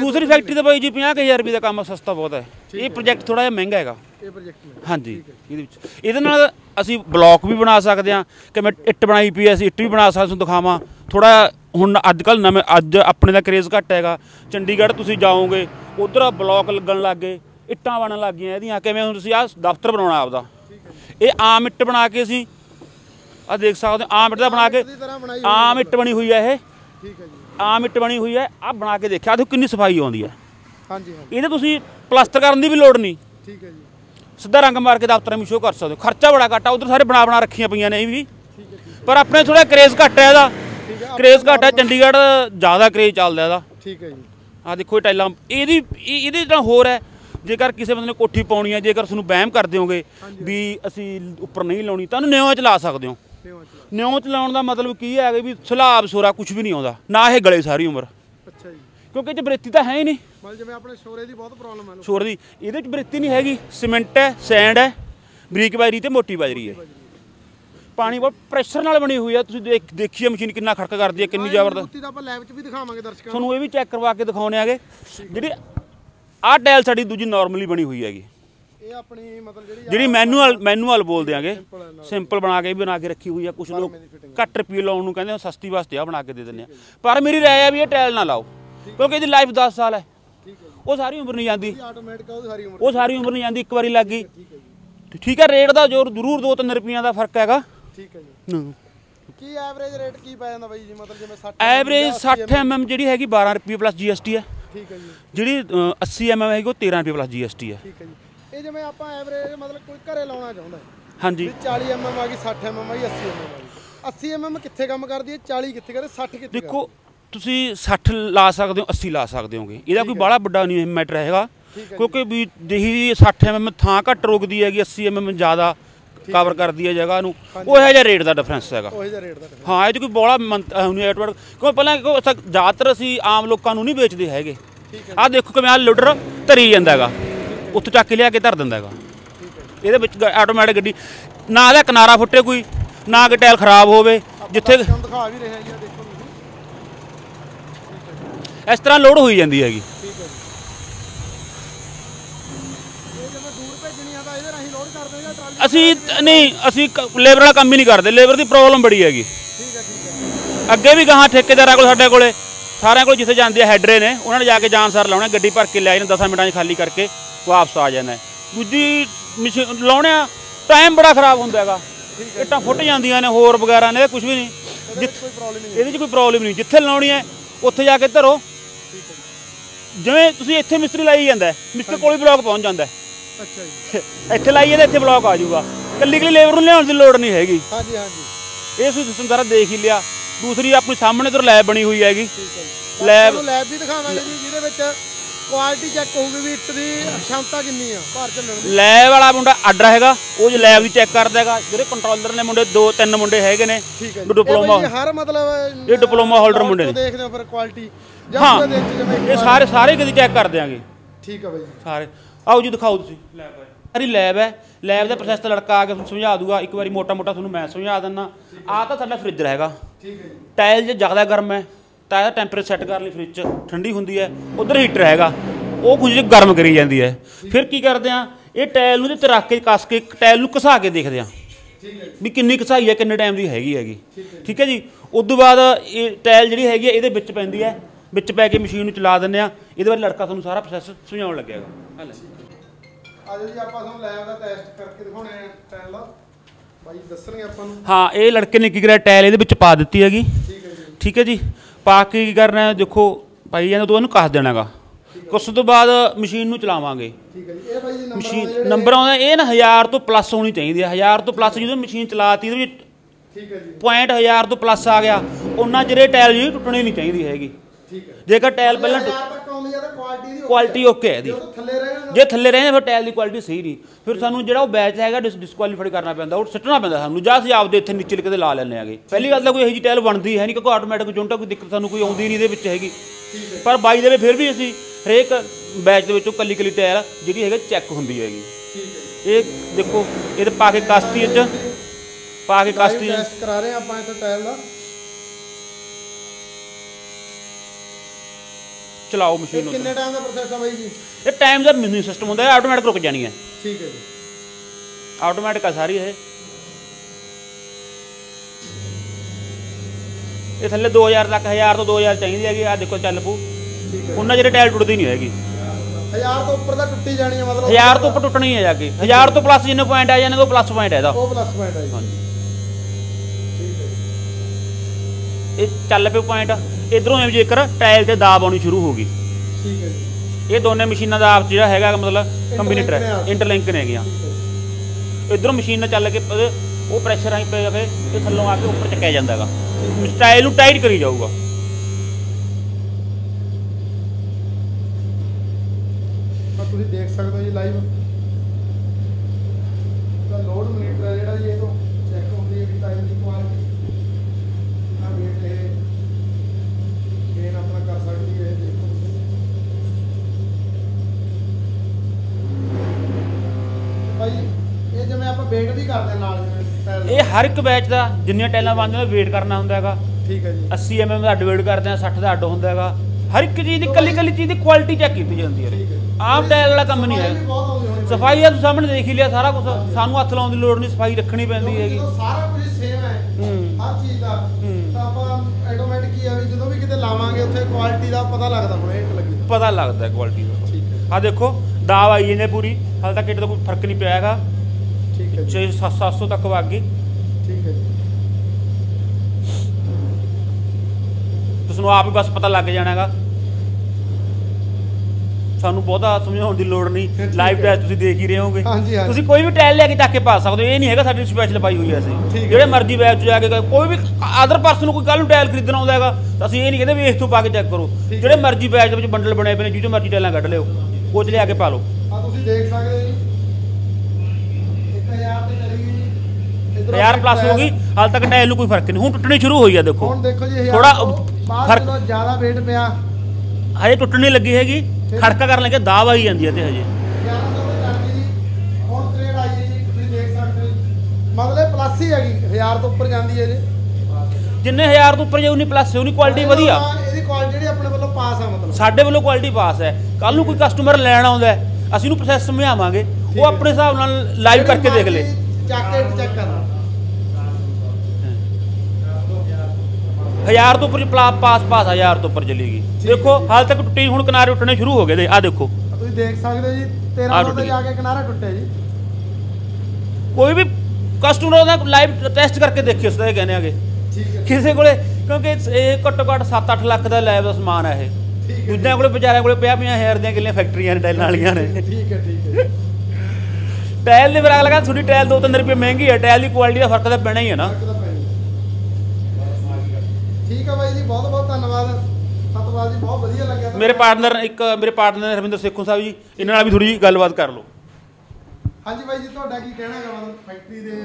ਦੂਸਰੀ ਫੈਕਟਰੀ ਤੇ ਬਾਈ ਜੀ 50000 ਰੁਪਏ ਦਾ ਕੰਮ ਸਸਤਾ ਬਹੁਤ ਹੈ। ਇਹ ਪ੍ਰੋਜੈਕਟ ਥੋੜਾ ਜਿਹਾ ਮਹਿੰਗਾ ਹੈਗਾ। ਇਹ ਪ੍ਰੋਜੈਕਟ ਹਾਂਜੀ ਇਹਦੇ ਵਿੱਚ। ਇਹਦੇ ਨਾਲ ਅਸੀਂ ਬਲੌਕ ਵੀ ਬਣਾ ਸਕਦੇ ਹਾਂ ਕਿ ਮੈਂ ਇੱਟ ਬਣਾਈ ਪਈ ਐ ਅਸੀਂ ਇੱਟ ਵੀ ਬਣਾ ਸਕਦੇ ਤੁਹਾਨੂੰ ਦਿਖਾਵਾਂ। ਥੋੜਾ ਹੁਣ ਅੱਜ ਕੱਲ ਨਵੇਂ ਅੱਜ ਆਪਣੇ ਦਾ ਕਰੇਜ਼ ਘੱਟ ਹੈਗਾ। ਚੰਡੀਗੜ੍ਹ ਤੁਸੀਂ ਜਾਓਗੇ ਉਧਰ ਬਲੌਕ ਲੱਗਣ ਲੱਗ ਇੱਟਾਂ ਬਣਨ ਲੱਗ ਗਈਆਂ ਇਹਦੀਆਂ। ਕਿਵੇਂ ਹੁਣ ਤੁਸੀਂ ਆਹ ਦਫ਼ਤਰ ਬਣਾਉਣਾ ਆਪਦਾ? ਇਹ ਆਮ ਇੱਟ ਬਣਾ ਕੇ ਅਸੀਂ ਆ ਦੇਖ ਸਕਦੇ ਆਮ ਇੱਟ ਦਾ ਬਣਾ ਕੇ ਆਮ ਇੱਟ ਬਣੀ ਹੋਈ ਹੈ ਇਹ। ਠੀਕ ਹੈ ਜੀ। ਆਮ ਇੱਟ ਬਣੀ ਹੋਈ ਹੈ। ਆ ਬਣਾ ਕੇ ਦੇਖਿਆ ਦੇਖੋ ਕਿੰਨੀ ਸਫ਼ਾਈ ਆਉਂਦੀ ਹੈ। ਹਾਂਜੀ ਹਾਂਜੀ। ਇਹਦੇ ਤੁਸੀਂ ਪਲਾਸਟਰ ਕਰਨ ਦੀ ਵੀ ਲੋੜ ਨਹੀਂ। ਠੀਕ ਹੈ ਜੀ। ਸਿੱਧਾ ਰੰਗ ਮਾਰ ਕੇ ਦਫ਼ਤਰਾਂ ਵਿੱਚ ਸ਼ੋਅ ਕਰ ਸਕਦੇ ਹੋ। ਖਰਚਾ ਬੜਾ ਘੱਟ ਉਧਰ ਸਾਰੇ ਬਣਾ ਬਣਾ ਰੱਖੀਆਂ ਪਈਆਂ ਨੇ ਇਹ ਵੀ। ਪਰ ਆਪਣੇ ਥੋੜਾ ਕਰੇਜ਼ ਘੱਟ ਹੈ ਇਹਦਾ। ਕਰੇਜ਼ ਘੱਟ ਹੈ ਚੰਡੀਗੜ੍ਹ ਜ਼ਿਆਦਾ ਕਰੇਜ਼ ਚੱਲਦਾ ਇਹਦਾ। ਠੀਕ ਹੈ ਜੀ। ਆ ਦੇਖੋ ਇਹ ਟਾਈਲਾਂ ਇਹਦੀ ਇਹ- ਇਹਦੇ ਨਾਲ ਹੋਰ ਹੈ। ਜੇਕਰ ਕਿਸੇ ਬੰਦੇ ਨੇ ਕੋਠੀ ਪਾਉਣੀ ਹੈ ਜੇਕਰ ਤੁਹਾਨੂੰ ਵਹਿਮ ਕਰ ਦਿਓਗੇ ਵੀ ਅਸੀਂ ਉੱਪਰ ਨਹੀਂ ਲਾਉਣੀ ਤਾਂ ਉਹਨੂੰ ਨਿਉਂ ਚ ਲਾ ਸਕਦੇ ਹੋ। ਨਿਉਂ ਚ ਲਾਉਣ ਦਾ ਮਤਲਬ ਕੀ ਹੈ ਵੀ ਸਲਾਬ ਸੋਰਾ ਕੁਝ ਵੀ ਨਹੀਂ ਆਉਂਦਾ ਨਾ ਇਹ ਗਲੇ ਸਾਰੀ ਉਮਰ। ਕਿਉਂਕਿ ਇਹ ਚ ਬਰੇਤੀ ਤਾਂ ਹੈ ਹੀ ਨਹੀਂ। ਮਤਲਬ ਜਿਵੇਂ ਆਪਣੇ ਸ਼ੋਰੇ ਦੀ ਬਹੁਤ ਪ੍ਰੋਬਲਮ ਹੈ ਸ਼ੋਰ ਦੀ ਇਹਦੇ ਚ ਬਰੇਤੀ ਨਹੀਂ ਹੈਗੀ ਸੀਮੈਂਟ ਹੈ ਸੈਂਡ ਹੈ ਬਰੀਕ ਬਾਜਰੀ ਤੇ ਮੋਟੀ ਬਾਜਰੀ ਹੈ। ਪਾਣੀ ਬਹੁਤ ਪ੍ਰੈਸ਼ਰ ਨਾਲ ਬਣੀ ਹੋਈ ਹੈ ਤੁਸੀਂ ਦੇਖ ਦੇਖੀਏ ਮਸ਼ੀਨ ਕਿੰਨਾ ਖੜਕਾ ਕਰਦੀ ਹੈ ਕਿੰਨੀ ਜ਼ਬਰਦਸਤ। ਮੂਰਤੀ ਦਾ ਆਪਾਂ ਲੈਬ 'ਚ ਵੀ ਦਿਖਾਵਾਂਗੇ ਦਰਸ਼ਕਾਂ ਨੂੰ। ਤੁਹਾਨੂੰ ਇਹ ਵੀ ਚੈੱਕ ਕਰਵਾ ਕੇ ਦਿਖਾਉਣੇ ਆਗੇ। ਜਿਹੜੀ ਆਹ ਟਾਇਲ ਸਾਡੀ ਦੂਜੀ ਨਾਰਮਲੀ ਬਣੀ ਹੋਈ ਹੈਗੀ। ਇਹ ਆਪਣੀ ਮਤਲਬ ਜਿਹੜੀ ਜਿਹੜੀ ਮੈਨੂਅਲ ਮੈਨੂਅਲ ਬੋਲਦੇ ਆਗੇ। ਹੈ। ਸਿੰਪਲ ਬਣਾ ਕੇ ਵੀ ਬਣਾ ਕੇ ਰੱਖੀ ਹੋਈ ਆ ਕੁਝ ਲੋਕ ਘੱਟ ਰੁਪਏ ਲਾਉਣ ਨੂੰ ਕਹਿੰਦੇ ਆ, ਸਸਤੀ ਵਾਸਤੇ ਆ ਬਣਾ ਕੇ ਦੇ ਦਿੰਦੇ ਆ। ਪਰ ਮੇਰੀ ਰਾਏ ਆ ਵੀ ਇਹ ਟਾਇਲ ਨਾ ਲਾਓ। ਕਿਉਂਕਿ ਇਹਦੀ ਲਾਈਫ 10 ਸਾਲ ਹੈ। ਠੀਕ ਹੈ ਜੀ। ਉਹ ਸਾਰੀ ਉਮਰ ਨਹੀਂ ਜਾਂਦੀ। ਉਹ ਸਾਰੀ ਉਮਰ ਨਹੀਂ ਜਾਂਦੀ ਇੱਕ ਵਾਰੀ ਲੱਗ ਗਈ। ਠੀਕ ਹੈ ਜੀ। ਤੇ ਠੀਕ ਹੈ ਰੇਟ ਦਾ ਜੋ ਜ਼ਰੂਰ 2-3 ਰੁਪਈਆਂ ਦਾ ਫ਼ਰਕ ਹੈਗਾ। ਠੀਕ ਹੈ ਜੀ। ਕੀ ਐਵਰੇਜ ਰੇਟ ਕੀ ਪੈ ਜਾਂਦਾ ਬਾਈ ਜੀ? ਮਤਲਬ ਜਿਵੇਂ 60 ਐਵਰੇਜ 60 mm ਜਿਹੜੀ ਹੈਗੀ 12 ਰੁਪਏ ਪਲੱਸ GST ਹੈ। ਠੀਕ ਹੈ ਜੀ। ਜਿਹੜੀ ਅ, 80 mm ਹੈਗੀ ਉਹ 13 ਰੁਪਏ ਪਲੱਸ GST ਹੈ। ਠੀਕ ਹੈ ਜੀ। ਇਹ ਜਿਵੇਂ ਆਪਾਂ ਐਵਰੇਜ ਮਤਲਬ ਕੋਈ ਘਰੇ ਲਾਉਣਾ ਚਾਹੁੰਦਾ ਹਾਂਜੀ। ਵੀ 40 mm ਆ ਗਈ 60 mm ਆ ਗਈ 80 mm ਆ ਗਈ। 80 mm ਕਿੱਥੇ ਕੰਮ ਕਰਦੀ ਹੈ? 40 ਕਿੱਥੇ ਕਰਦੀ 60 ਕਿੱਥੇ ਦੇਖੋ ਤੁਸੀਂ 60 ਲਾ ਸਕਦੇ ਹੋ 80 ਲਾ ਸਕਦੇ ਹੋਗੇ। ਇਹਦਾ ਕੋਈ ਬੜਾ ਵੱਡਾ ਨਹੀਂ ਮੈਟਰ ਹੈਗਾ। ਕਿਉਂਕਿ ਵੀ ਜਿਹੀ 60 mm ਥਾਂ ਘੱਟ ਰੋਕਦੀ ਹੈਗੀ 80 mm ਜ਼ਿਆਦਾ ਕਵਰ ਕਰਦੀ ਹੈ ਜਗ੍ਹਾ ਨੂੰ। ਉਹ ਇਹੋ ਜਿਹਾ ਰੇਟ ਦਾ ਡਿਫਰੈਂਸ ਹੈਗਾ। ਉਹੀ ਜਿਹਾ ਰੇਟ ਦਾ difference। ਹਾਂ ਇਹ 'ਚ ਕੋਈ ਬੋਲਾ ਨਹੀਂ ਐਟਵਰਡ ਕਿਉਂ ਪਹਿਲਾਂ ਜ਼ਿਆਦਾਤਰ ਅਸੀਂ ਆਮ ਲੋਕਾਂ ਨੂੰ ਨਹੀਂ ਵੇਚਦੇ ਹੈਗੇ। ਆਹ ਦੇਖੋ ਕਿਵੇਂ ਆ ਲੋਡਰ ਧਰੀ ਜਾਂਦਾ ਹੈਗਾ। ਉੱਥੇ ਚੱਕ ਕੇ ਲਿਆ ਕੇ ਧਰ ਦਿੰਦਾ ਹੈਗਾ। ਇਹਦੇ ਵਿੱਚ ਆਟੋਮੈਟਿਕ ਗੱਡੀ ਨਾ ਇਹਦਾ ਕਿਨਾਰਾ ਫੁੱਟੇ ਕੋਈ ਨਾ ਕਿ ਟਾਇਲ ਖਰਾਬ ਹੋਵੇ। ਜਿੱਥੇ ਦਿਖਾ ਵੀ ਰਿਹਾ ਇਸ ਤਰ੍ਹਾਂ ਲੋਡ ਹੋਈ ਜਾਂਦੀ ਹੈਗੀ। ਠੀਕ ਹੈ ਅਸੀਂ ਨਹੀਂ ਅਸੀਂ ਲੇਬਰ ਵਾਲਾ ਕੰਮ ਹੀ ਨਹੀਂ ਕਰਦੇ ਲੇਬਰ ਦੀ ਪ੍ਰੋਬਲਮ ਬੜੀ ਹੈਗੀ। ਠੀਕ ਹੈ ਠੀਕ ਹੈ। ਅੱਗੇ ਵੀ ਗਾਹਾਂ ਠੇਕੇਦਾਰਾਂ ਕੋਲ ਸਾਡੇ ਕੋਲੇ ਸਾਰਿਆਂ ਕੋਲ ਜਿੱਥੇ ਜਾਂਦੇ ਆ ਹੈਡਰੇ ਨੇ ਉਹਨਾਂ ਨੇ ਜਾ ਕੇ ਜਾਨਸਾਰ ਲਾਉਣਾ ਗੱਡੀ ਭਰ ਕੇ ਲੈ ਜਾਂਦੇ 10 ਮਿੰਟਾਂ 'ਚ ਖਾਲੀ ਕਰਕੇ ਵਾਪਸ ਆ ਹੈ। ਦੂਜੀ ਮਸ਼ੀਨ ਲਾਉਣਿਆ ਟਾਈਮ ਬੜਾ ਖਰਾਬ ਹੁੰਦਾ ਹੈਗਾ। ਇੱਟਾਂ ਫੁੱਟ ਜਾਂਦੀਆਂ ਨੇ ਹੋਰ ਵਗੈਰਾ ਨੇ ਕੁਝ ਵੀ ਨਹੀਂ। ਇਹਦੇ ਵਿੱਚ ਕੋਈ ਪ੍ਰੋਬਲਮ ਨਹੀਂ ਹੈ ਇਹਦੇ 'ਚ ਕੋਈ ਪ੍ਰੋਬਲਮ ਨਹੀਂ। ਜਿੱਥੇ ਲਾਉਣੀ ਹੈ ਉੱਥੇ ਜਾ ਕੇ ਧਰੋ। ਜਿਵੇਂ ਤੁਸੀਂ ਇੱਥੇ ਮਿਸਤਰੀ ਲਾਈ ਜਾਂਦਾ ਹੈ, ਮਿਸਤਰੀ ਕੋਲ ਹੀ ਬਲੌਕ ਪਹੁੰਚ ਜਾਂਦਾ ਹੈ। ਅੱਛਾ ਜੀ। ਇੱਥੇ ਲਾਈਏ ਤਾਂ ਇੱਥੇ ਬਲੌਕ ਆ ਜਾਊਗਾ। ਕੱਲੀ ਕੱਲੀ ਲੇਬਰ ਨੂੰ ਲਿਆਉਣ ਦੀ ਲੋੜ ਨਹੀਂ ਹੈਗੀ। ਹਾਂਜੀ ਹਾਂਜੀ। ਇਹ ਤੁਸੀਂ ਸਿਸਟਮ ਸਾਰਾ ਦੇਖ ਹੀ ਲਿਆ। ਦੂਸਰੀ ਆਪਣੀ ਸਾਹਮਣੇ ਤੋਂ ਲੈਬ ਬਣੀ ਹੋਈ ਹੈਗੀ। ਲੈਬ ਲੈਬ ਵੀ ਦਿਖਾਵਾਂਗੇ ਜੀ ਜਿਹਦੇ ਵਿੱਚ ਕੁਆਲਿਟੀ ਚੈੱਕ ਹੋਊਗੀ ਵੀ ਇੱਟ ਦੀ ਸ਼ਮਤਾ ਕਿੰਨੀ ਆ ਭਾਰ ਝੱਲਣ ਦੀ। ਲੈਬ ਵਾਲਾ ਮੁੰਡਾ ਅੱਡ ਹੈਗਾ। ਉਹ ਜੋ ਲੈਬ ਦੀ ਚੈੱਕ ਕਰਦਾ ਹੈਗਾ ਜਿਹੜੇ ਕੰਟਰੋਲਰ ਨੇ ਮੁੰਡੇ ਦੋ ਤਿੰਨ ਮੁੰਡੇ ਹੈਗੇ ਨੇ। ਡਿਪਲੋਮਾ ਇਹ ਹਰ ਮਤਲਬ ਇਹ ਡਿਪਲੋਮਾ ਹੋਲਡਰ ਮੁੰਡੇ ਨੇ। ਦੇਖਦੇ ਹੋ ਫਿਰ ਕੁਆਲਿਟੀ ਜਾਂ ਹਾਂ। ਦਿਨ ਇਹ ਸਾਰੇ ਸਾਰੇ ਕਿਤੇ ਚੈੱਕ ਕਰ ਦਿਆਂਗੇ। ਠੀਕ ਹੈ ਬਾਈ ਜੀ। ਸਾਰੇ। ਆਓ ਜੀ ਦਿਖਾਓ ਤੁਸੀਂ। ਲੈਬ ਸਾਰੀ ਲੈਬ ਹੈ। ਲੈਬ ਦਾ ਪ੍ਰੋਸੈਸ ਤਾਂ ਲੜਕਾ ਆ ਕੇ ਤੁਹਾਨੂੰ ਸਮਝਾ ਦੂਗਾ। ਇੱਕ ਵਾਰੀ ਮੋਟਾ ਮੋਟਾ ਤੁਹਾਨੂੰ ਮੈਂ ਸਮਝਾ ਦਿੰਦਾ। ਆ ਤਾਂ ਸਾਡਾ ਫ੍ਰਿਜ ਹੈਗਾ। ਠੀਕ ਹੈ ਜੀ। ਟਾਇਲ ਜੇ ਜ਼ਿਆਦਾ ਗਰਮ ਹੈ। ਤਾਂ ਇਹਦਾ ਟੈਂਪਰੇਚਰ ਸੈੱਟ ਕਰਨ ਲਈ ਫ੍ਰਿਜ 'ਚ। ਠੰਡੀ ਹੁੰਦੀ ਹੈ। ਉਧਰ ਹੀਟਰ ਹੈਗਾ। ਉਹ ਕੁਝ ਗਰਮ ਕਰੀ ਜਾਂਦੀ ਹੈ। ਫਿਰ ਕੀ ਕਰਦੇ ਆ ਇਹ ਟਾਇਲ ਨੂੰ ਤੇ ਰੱਖ ਕੇ ਕੱਸ ਕੇ ਟਾਇਲ ਨੂੰ ਘਸਾ ਕੇ ਦੇਖਦੇ ਆ ਹੈ ਵੀ ਕਿੰਨੀ ਘਸਾਈ ਹੈ ਕਿੰਨੇ ਟਾਈਮ ਦੀ ਹੈਗੀ ਹੈਗੀ। ਠੀਕ ਹੈ ਜੀ? ਉਸ ਤੋਂ ਬਾਅਦ ਇਹ ਟਾਇਲ ਜਿਹੜੀ ਹੈਗੀ ਹੈ ਇਹਦੇ ਵਿੱਚ ਪੈਂਦੀ ਹੈ। ਵਿੱਚ ਪੈ ਕੇ ਮਸ਼ੀਨ ਨੂੰ ਚਲਾ ਦਿੰਦੇ ਆ ਇਹਦੇ ਬਾਰੇ ਲੜਕਾ ਤੁਹਾਨੂੰ ਸਾਰਾ ਪ੍ਰੋਸੈਸ ਸਮਝਾਉਣ ਲੱਗੇਗਾ। ਹਲੇ। ਅੱਜ ਜੀ ਆਪਾਂ ਤੁਹਾਨੂੰ ਲੈਬ ਦਾ ਟੈਸਟ ਕਰਕੇ ਦਿਖਾਉਣੇ ਆ ਟਾਇਲ ਦਾ ਬਾਈ ਦੱਸਣਗੇ ਆਪਾਂ ਨੂੰ। ਹਾਂ ਇਹ ਲੜਕੇ ਨੇ ਕੀ ਕਰਿਆ ਟਾਇਲ ਇਹਦੇ ਵਿੱਚ ਪਾ ਦਿੱਤੀ ਹੈਗੀ। ਠੀਕ ਹੈ ਜੀ। ਠੀਕ ਹੈ ਜੀ। ਪਾ ਕੇ ਕੀ ਕਰਨਾ ਹੈ ਦੇਖੋ ਭਾਈ ਇਹਨਾਂ ਤੋਂ ਇਹਨੂੰ ਕੱਸ ਦੇਣਾਗਾ। ਉਸ ਤੋਂ ਬਾਅਦ ਮਸ਼ੀਨ ਨੂੰ ਚਲਾਵਾਂਗੇ। ਠੀਕ ਹੈ ਜੀ। ਇਹ ਬਾਈ ਜੀ ਨੰਬਰ ਮਸ਼ੀਨ ਨੰਬਰ ਆਉਂਦਾ ਇਹ ਨਾ 1000 ਤੋਂ ਪਲੱਸ ਹੋਣੀ ਚਾਹੀਦੀ ਹੈ 1000 ਤੋਂ ਪਲੱਸ ਜਦੋਂ ਮਸ਼ੀਨ ਚਲਾਤੀ ਇਹਦੇ ਵਿੱਚ ਠੀਕ ਹੈ ਜੀ। ਪੁਆਇੰਟ 1000 ਤੋਂ ਪਲੱਸ ਆ ਗਿਆ। ਉਹਨਾਂ ਜਿਹੜੇ ਟਾਇਲ ਜੀ ਟੁੱਟਣੀ ਨਹੀਂ ਚਾਹੀਦੀ ਹੈਗੀ। ਜੇਕਰ ਟਾਇਲ ਪਹਿਲਾਂ ਕੁਆਲਿਟੀ ਦੀ ਓਕੇ ਹੈ ਰਹੇਗਾ ਜੇ ਥੱਲੇ ਰਹਿੰਦੇ ਫਿਰ ਟਾਇਲ ਦੀ ਕੁਆਲਿਟੀ ਸਹੀ ਨਹੀਂ। ਫਿਰ ਸਾਨੂੰ ਜਿਹੜਾ ਉਹ ਬੈਚ ਹੈਗਾ ਡਿਸ ਡਿਸਕੁਆਲੀਫਾਈ ਕਰਨਾ ਪੈਂਦਾ ਉਹ ਸਿੱਟਣਾ ਪੈਂਦਾ ਸਾਨੂੰ। ਜਾਂ ਅਸੀਂ ਆਪਦੇ ਇੱਥੇ ਨੀਚੇ ਕਿਤੇ ਲਾ ਲੈਂਦੇ ਆਗੇ ਪਹਿਲੀ ਗੱਲ ਤਾਂ ਕੋਈ ਇਹੋ ਜਿਹੀ ਟਾਇਲ ਬਣਦੀ ਹੈ ਨਹੀਂ ਕਿਉਂਕਿ ਆਟੋਮੈਟਿਕ ਜੁੰਟਾ ਕੋਈ ਦਿੱਕਤ ਸਾਨੂੰ ਕੋਈ ਆਉਂਦੀ ਨਹੀਂ ਇਹਦੇ ਵਿੱਚ ਹੈਗੀ। ਪਰ ਬਾਈ ਦੇ ਵਿੱਚ ਫਿਰ ਵੀ ਅਸੀਂ ਹਰੇਕ ਬੈਚ ਦੇ ਵਿੱਚੋਂ ਕੱਲੀ ਕੱਲੀ ਟਾਇਲ ਜਿਹੜੀ ਹੈਗਾ ਚੈੱਕ ਹੁੰਦੀ ਹੈਗੀ। ਇਹ ਦੇਖੋ ਇਹਦੇ ਪਾ ਕੇ ਕਾਸਤੀ ਵਿੱਚ ਪਾ ਕੇ ਕਾਸਤੀ ਜੀ ਕਰਾ ਰਹੇ ਆਪਾਂ ਇੱਥੇ ਟਾਇਲ ਦਾ। ਚਲਾਓ ਮਸ਼ੀਨ ਇਹ ਨੂੰ ਕਿੰਨੇ ਟਾਈਮ ਦਾ ਪ੍ਰੋਸੈਸ ਆ ਬਾਈ ਜੀ? ਇਹ ਟਾਈਮ ਦਾ ਮਿਨੀ ਸਿਸਟਮ ਹੁੰਦਾ ਹੈ ਆਟੋਮੈਟਿਕ ਰੁਕ ਜਾਣੀ ਹੈ। ਠੀਕ ਹੈ ਜੀ। ਆਟੋਮੈਟਿਕ ਆ ਸਾਰੀ ਇਹ। ਇਹ ਥੱਲੇ 2000 ਤੱਕ 1000 ਤੋਂ 2000 ਚਾਹੀਦੀ ਹੈਗੀ ਆ ਦੇਖੋ ਚੱਲ ਪੂ ਉਹਨਾਂ ਜਿਹੜੇ ਟਾਇਲ ਟੁੱਟਦੀ ਨਹੀਂ ਹੈਗੀ। ਹਜ਼ਾਰ ਤੋਂ ਉੱਪਰ ਤਾਂ ਟੁੱਟੀ ਜਾਣੀ ਹੈ ਮਤਲਬ 1000 ਤੋਂ ਉੱਪਰ ਟੁੱਟਣੀ ਹੈ ਜਾ ਕੇ। 1000 ਤੋਂ ਪਲੱਸ ਜਿੰਨੇ ਪੁਆਇੰਟ ਆ ਜਾਣਗੇ ਉਹ ਪਲੱਸ ਪੁਆਇੰਟ ਹੈ ਇਹਦਾ। ਉਹ ਪਲੱਸ ਪੁਆਇੰਟ ਹੈ ਜੀ। ਹਾਂਜੀ। ਠੀਕ ਹੈ ਜੀ। ਇਹ ਚੱਲ ਪਿਓ ਪੁਆਇੰਟ ਇਧਰੋਂ ਐਵੇਂ ਜੇਕਰ ਟਾਇਲ ਤੇ ਦਾਬ ਆਉਣੀ ਸ਼ੁਰੂ ਹੋ ਗਈ। ਠੀਕ ਹੈ ਇਹ ਦੋਨੇ ਮਸ਼ੀਨਾਂ ਦਾ ਆਪਸ ਜਿਹੜਾ ਹੈਗਾ ਮਤਲਬ ਕੰਬੀਨੇਟਰ ਹੈ। ਇੰਟਰਲਿੰਕ ਨੇ ਜੀ। ਇਧਰੋਂ ਮਸ਼ੀਨ ਨਾਲ ਚੱਲ ਕੇ ਉਹ ਪ੍ਰੈਸ਼ਰ ਆਈ ਪਏਗਾ ਫਿਰ ਇਹ ਥੱਲੋਂ ਆ ਕੇ ਉੱਪਰ ਚੱਕਿਆ ਜਾਂਦਾ ਹੈਗਾ। ਸਟਾਈਲ ਨੂੰ ਟਾਈਟ ਕਰੀ ਜਾਊਗਾ। ਤੁਸੀਂ ਦੇਖ ਸਕਦੇ ਹੋ ਜੀ ਲਾਈਵ ਦਾ ਲੋਡ ਮੀਟਰ ਹੈ ਜਿਹੜਾ ਜੀ ਇਹ ਤੋਂ ਚੈੱਕ ਹੁੰਦੀ ਹੈ ਕਿ ਟਾਈਮ ਦੀ ਕੁਆਲਿਟੀ ਕਿੰਨਾ weight ਇਹ ਗੇਨ ਆਪਣਾ ਕਰ ਸਕਦੀ ਹੈ ਇਹ ਦੇਖੋ ਤੁਸੀਂ ਭਾਈ ਇਹ ਜਿਵੇਂ ਆਪਾਂ ਵੇਟ ਵੀ ਕਰਦੇ ਹਾਂ ਨਾਲ ਜਿਵੇਂ ਟਾਇਲ ਦਾ। ਇਹ ਹਰ ਇੱਕ ਬੈਚ ਦਾ ਜਿੰਨੀਆਂ ਟੈਲਾਂ ਬਣਦੀਆਂ ਵੇਟ ਕਰਨਾ ਹੁੰਦਾ ਹੈਗਾ। ਠੀਕ ਹੈ ਜੀ। 80 ਐਮਐਮ ਦਾ ਅੱਡ ਵੇਟ ਕਰਦੇ ਆ 60 ਦਾ ਅੱਡ ਹੁੰਦਾ ਹੈਗਾ। ਹਰ ਇੱਕ ਚੀਜ਼ ਦੀ ਕੱਲੀ ਕੱਲੀ ਚੀਜ਼ ਦੀ ਕੁਆਲਿਟੀ ਚੈੱਕ ਕੀਤੀ ਜਾਂਦੀ ਹੈ। ਆਮ ਟਾਇਲ ਵਾਲਾ ਕੰਮ ਨਹੀਂ ਹੈ। ਸਫ਼ਾਈ ਆ ਤੁਸੀਂ ਸਾਹਮਣੇ ਦੇਖ ਹੀ ਲਿਆ ਸਾਰਾ ਕੁਝ ਸਾਨੂੰ ਹੱਥ ਲਾਉਣ ਦੀ ਲੋੜ ਨਹੀਂ ਸਫ਼ਾਈ ਰੱਖਣੀ ਪੈਂਦੀ ਹੈਗੀ। ਜਦੋਂ ਸਾਰਾ ਕੁਝ ਸੇਮ ਹੈ ਹੂੰ। ਹਰ ਚੀਜ਼ ਦਾ ਹੂੰ। ਤਾਂ ਆਪਾਂ ਆਟੋਮੈਟਿਕ ਕੀ ਆ ਵੀ ਜਦੋਂ ਵੀ ਕਿਤੇ ਲਾਵਾਂਗੇ ਉੱਥੇ ਕੁਆਲਿਟੀ ਦਾ ਪਤਾ ਲੱਗਦਾ ਹੁਣ ਇਹ ਲੱਗੀ। ਦਾ। ਪਤਾ ਲੱਗਦਾ ਕੁਆਲਿਟੀ ਦਾ। ਆ ਦੇਖੋ ਦਾਵ ਆਈ ਇਹਨੇ ਪੂਰੀ। ਹਾਲੇ ਤੱਕ ਇਹਦਾ ਤਾਂ ਕੋਈ ਫ਼ਰਕ ਨਹੀਂ ਪਿਆ ਹੈਗਾ। ਠੀਕ ਹੈ ਜੀ। 6 700 ਤੱਕ ਵਗ ਗਈ। ਠੀਕ ਹੈ ਜੀ। ਤੁਸੀਂ ਨੂੰ ਆਪ ਹੀ ਬਸ ਪਤਾ ਲੱਗ ਜਾਣਾ ਹੈਗਾ ਸਾਨੂੰ ਬਹੁਤਾ ਸਮਝਾਉਣ ਦੀ ਲੋੜ ਨਹੀਂ। ਲਾਈਵ। ਟੈਸਟ ਤੁਸੀਂ ਦੇਖ ਹੀ ਰਹੇ ਹੋਗੇ। ਤੁਸੀਂ ਕੋਈ ਵੀ ਟਾਇਲ ਲੈ ਕੇ ਚੱਕ ਕੇ ਪਾ ਸਕਦੇ ਹੋ। ਇਹ ਨਹੀਂ ਹੈਗਾ ਸਾਡੀ ਸਪੈਸ਼ਲ ਪਾਈ ਹੋਈ ਠੀਕ ਅਸੀਂ। ਜਿਹੜੇ ਮਰਜ਼ੀ ਬੈਚ 'ਚ ਜਾ ਕੇ ਕੋਈ ਵੀ ਅਦਰ ਪਰਸਨ ਨੂੰ ਕੋਈ ਕੱਲ ਨੂੰ ਟਾਇਲ ਖਰੀਦਣਾ ਆਉਂਦਾ ਹੈਗਾ ਤਾਂ ਅਸੀਂ ਇਹ ਨਹੀਂ ਕਹਿੰਦੇ ਵੀ ਇਸ ਤੋਂ ਪਾ ਕੇ ਚੈੱਕ ਕਰੋ। ਜਿਹੜੇ। ਮਰਜ਼ੀ ਬੈਚ ਦੇ ਵਿੱਚ ਬੰਡਲ ਬਣੇ ਪਏ ਨੇ ਜਿਹਦੇ ਮਰਜ਼ੀ ਟਾਇਲਾਂ ਕੱਢ ਲਿਓ। 'ਚ ਲਿਆ ਕੇ ਪਾ ਲਓ। ਆ ਤੁਸੀਂ ਦੇਖ ਸਕਦੇ ਹੋ ਜੀ। 1000 ਤੇ ਚਲੀ ਗਈ 1000 ਪਲੱਸ ਹੋ ਗਈ ਹਾਲ ਤੱਕ ਟਾਇਲ ਨੂੰ ਕੋਈ ਫ਼ਰਕ ਨਹੀਂ। ਹੁਣ ਟੁੱਟਣੀ ਸ਼ੁਰੂ ਹੋਈ ਆ ਦੇਖੋ। ਹੁਣ ਦੇਖੋ ਜੀ 1000 ਥੋੜਾ ਫ਼ਰਕ ਜ਼ਿਆਦਾ weight ਪਿਆ। ਹਜੇ ਟੁੱਟਣੀ ਲੱਗੀ ਹੈਗੀ ਖੜਕਾ ਕਰਨ ਲੱਗੇ ਦਾਵ ਆਈ ਜਾਂਦੀ ਹੈ ਤੇ ਹਜੇ। 1100 ਤੇ ਚੜ੍ਹਦੀ ਜੀ ਹੁਣ ਟ੍ਰੇਡ ਆਈ ਹੈ ਜੀ ਤੁਸੀਂ ਦੇਖ ਸਕਦੇ ਹੋ। ਜੀ। ਮਤਲਬ ਪਲੱਸ ਹੀ ਹੈਗੀ 1000 ਤੋਂ ਉੱਪਰ ਜਾਂਦੀ ਹੈ ਜੀ। ਜਿੰਨੇ ਹਜ਼ਾਰ ਤੋਂ ਉੱਪਰ ਜੇ ਉਨੀ ਪਲੱਸ ਉਨੀ ਕੁਆਲਿਟੀ ਵਧੀਆ। ਇਹਦੀ ਕੁਆਲਿਟੀ ਜਿਹੜੀ ਆਪਣੇ ਵੱਲੋਂ ਪਾਸ ਆ ਮਤਲਬ। ਸਾਡੇ ਵੱਲੋਂ ਕੁਆਲਿਟੀ ਪਾਸ ਹੈ। ਕੱਲ ਨੂੰ ਕੋਈ ਕਸਟਮਰ ਲੈਣ ਆਉਂਦਾ ਅਸੀਂ ਉਹਨੂੰ ਪ੍ਰੋਸੈਸ ਸਮਝਾਵਾਂਗੇ। ਹੈ। ਉਹ ਆਪਣੇ ਹਿਸਾਬ ਨਾਲ ਲਾਈਵ ਕਰਕੇ ਦੇਖ ਲੇ। ਚੱਕ ਕੇ ਚੈੱਕ ਕਰਨਾ। ਹਜ਼ਾਰ ਤੋਂ ਉੱਪਰ ਜੇ ਪਲਾ- ਪਾਸ ਪਾਸ ਹਜ਼ਾਰ ਤੋਂ ਉੱਪਰ ਚਲੀ ਗਈ ਦੇਖੋ ਹਾਲ ਤੱਕ ਟੁੱਟੀ ਹੁਣ ਕਿਨਾਰੇ ਉੱਠਣੇ ਸ਼ੁਰੂ ਹੋ ਗਏ ਦੇ ਆ ਦੇਖੋ। ਤੁਸੀਂ ਦੇਖ ਸਕਦੇ ਹੋ ਜੀ ਆਹ 1300 ਟੁੱਟ। ਤੇ। ਜਾ ਕੇ ਕਿਨਾਰਾ ਟੁੱਟਿਆ ਜੀ। ਕੋਈ ਵੀ ਕਸਟਮਰ ਦਾ ਲਾਈਵ ਟੈਸਟ ਕਰਕੇ ਦੇਖਿਓ ਉਸ ਦਾ ਕਹਿੰਦੇ ਆਗੇ ਕਿਸੇ ਕੋਲੇ ਕਿਉਂਕਿ ਇਹ ਘੱਟੋ ਘੱਟ 7-8 ਲੱਖ ਦਾ ਲੈਬ ਦਾ ਸਮਾਨ ਹੈ ਇਹ। ਦੂਜਿਆਂ ਕੋਲੇ ਵਿਚਾਰਿਆਂ ਕੋਲੇ 50-50 ਦੀਆਂ ਕਿੱਲੀਆਂ ਫੈਕਟਰੀਆਂ ਨੇ ਟਾਈਲਾਂ ਵਾਲੀਆਂ ਨੇ। ਠੀਕ ਹੈ ਠੀਕ ਹੈ। ਟਾਇਲ ਦੇ ਅਗਲਾ ਕਹਿੰਦਾ ਤੁਹਾਡੀ ਟਾਇਲ 2-3 ਰੁਪਏ ਮਹਿੰਗੀ ਹੈ ਟਾਇਲ ਦੀ ਕੁਆਲਿਟੀ ਦਾ ਫ਼ਰਕ ਤਾਂ ਪੈਣਾ ਹੀ ਹੈ ਨਾ। ਠੀਕ ਹੈ ਬਾਈ ਜੀ ਬਹੁਤ ਬਹੁਤ ਧੰਨਵਾਦ। ਸਤਵਾਦ ਜੀ ਬਹੁਤ ਵਧੀਆ ਲੱਗਿਆ। ਮੇਰੇ ਪਾਰਟਨਰ ਇੱਕ ਮੇਰੇ ਪਾਰਟਨਰ ਰਵਿੰਦਰ ਸੇਖੋਂ ਸਾਹਿਬ ਜੀ ਇਹਨਾਂ ਨਾਲ ਵੀ ਥੋੜੀ ਗੱਲਬਾਤ ਕਰ ਲਓ। ਹਾਂਜੀ ਬਾਈ ਜੀ ਤੁਹਾਡਾ ਕੀ ਕਹਿਣਾ ਹੈ ਮਤਲਬ ਫੈਕਟਰੀ ਦੇ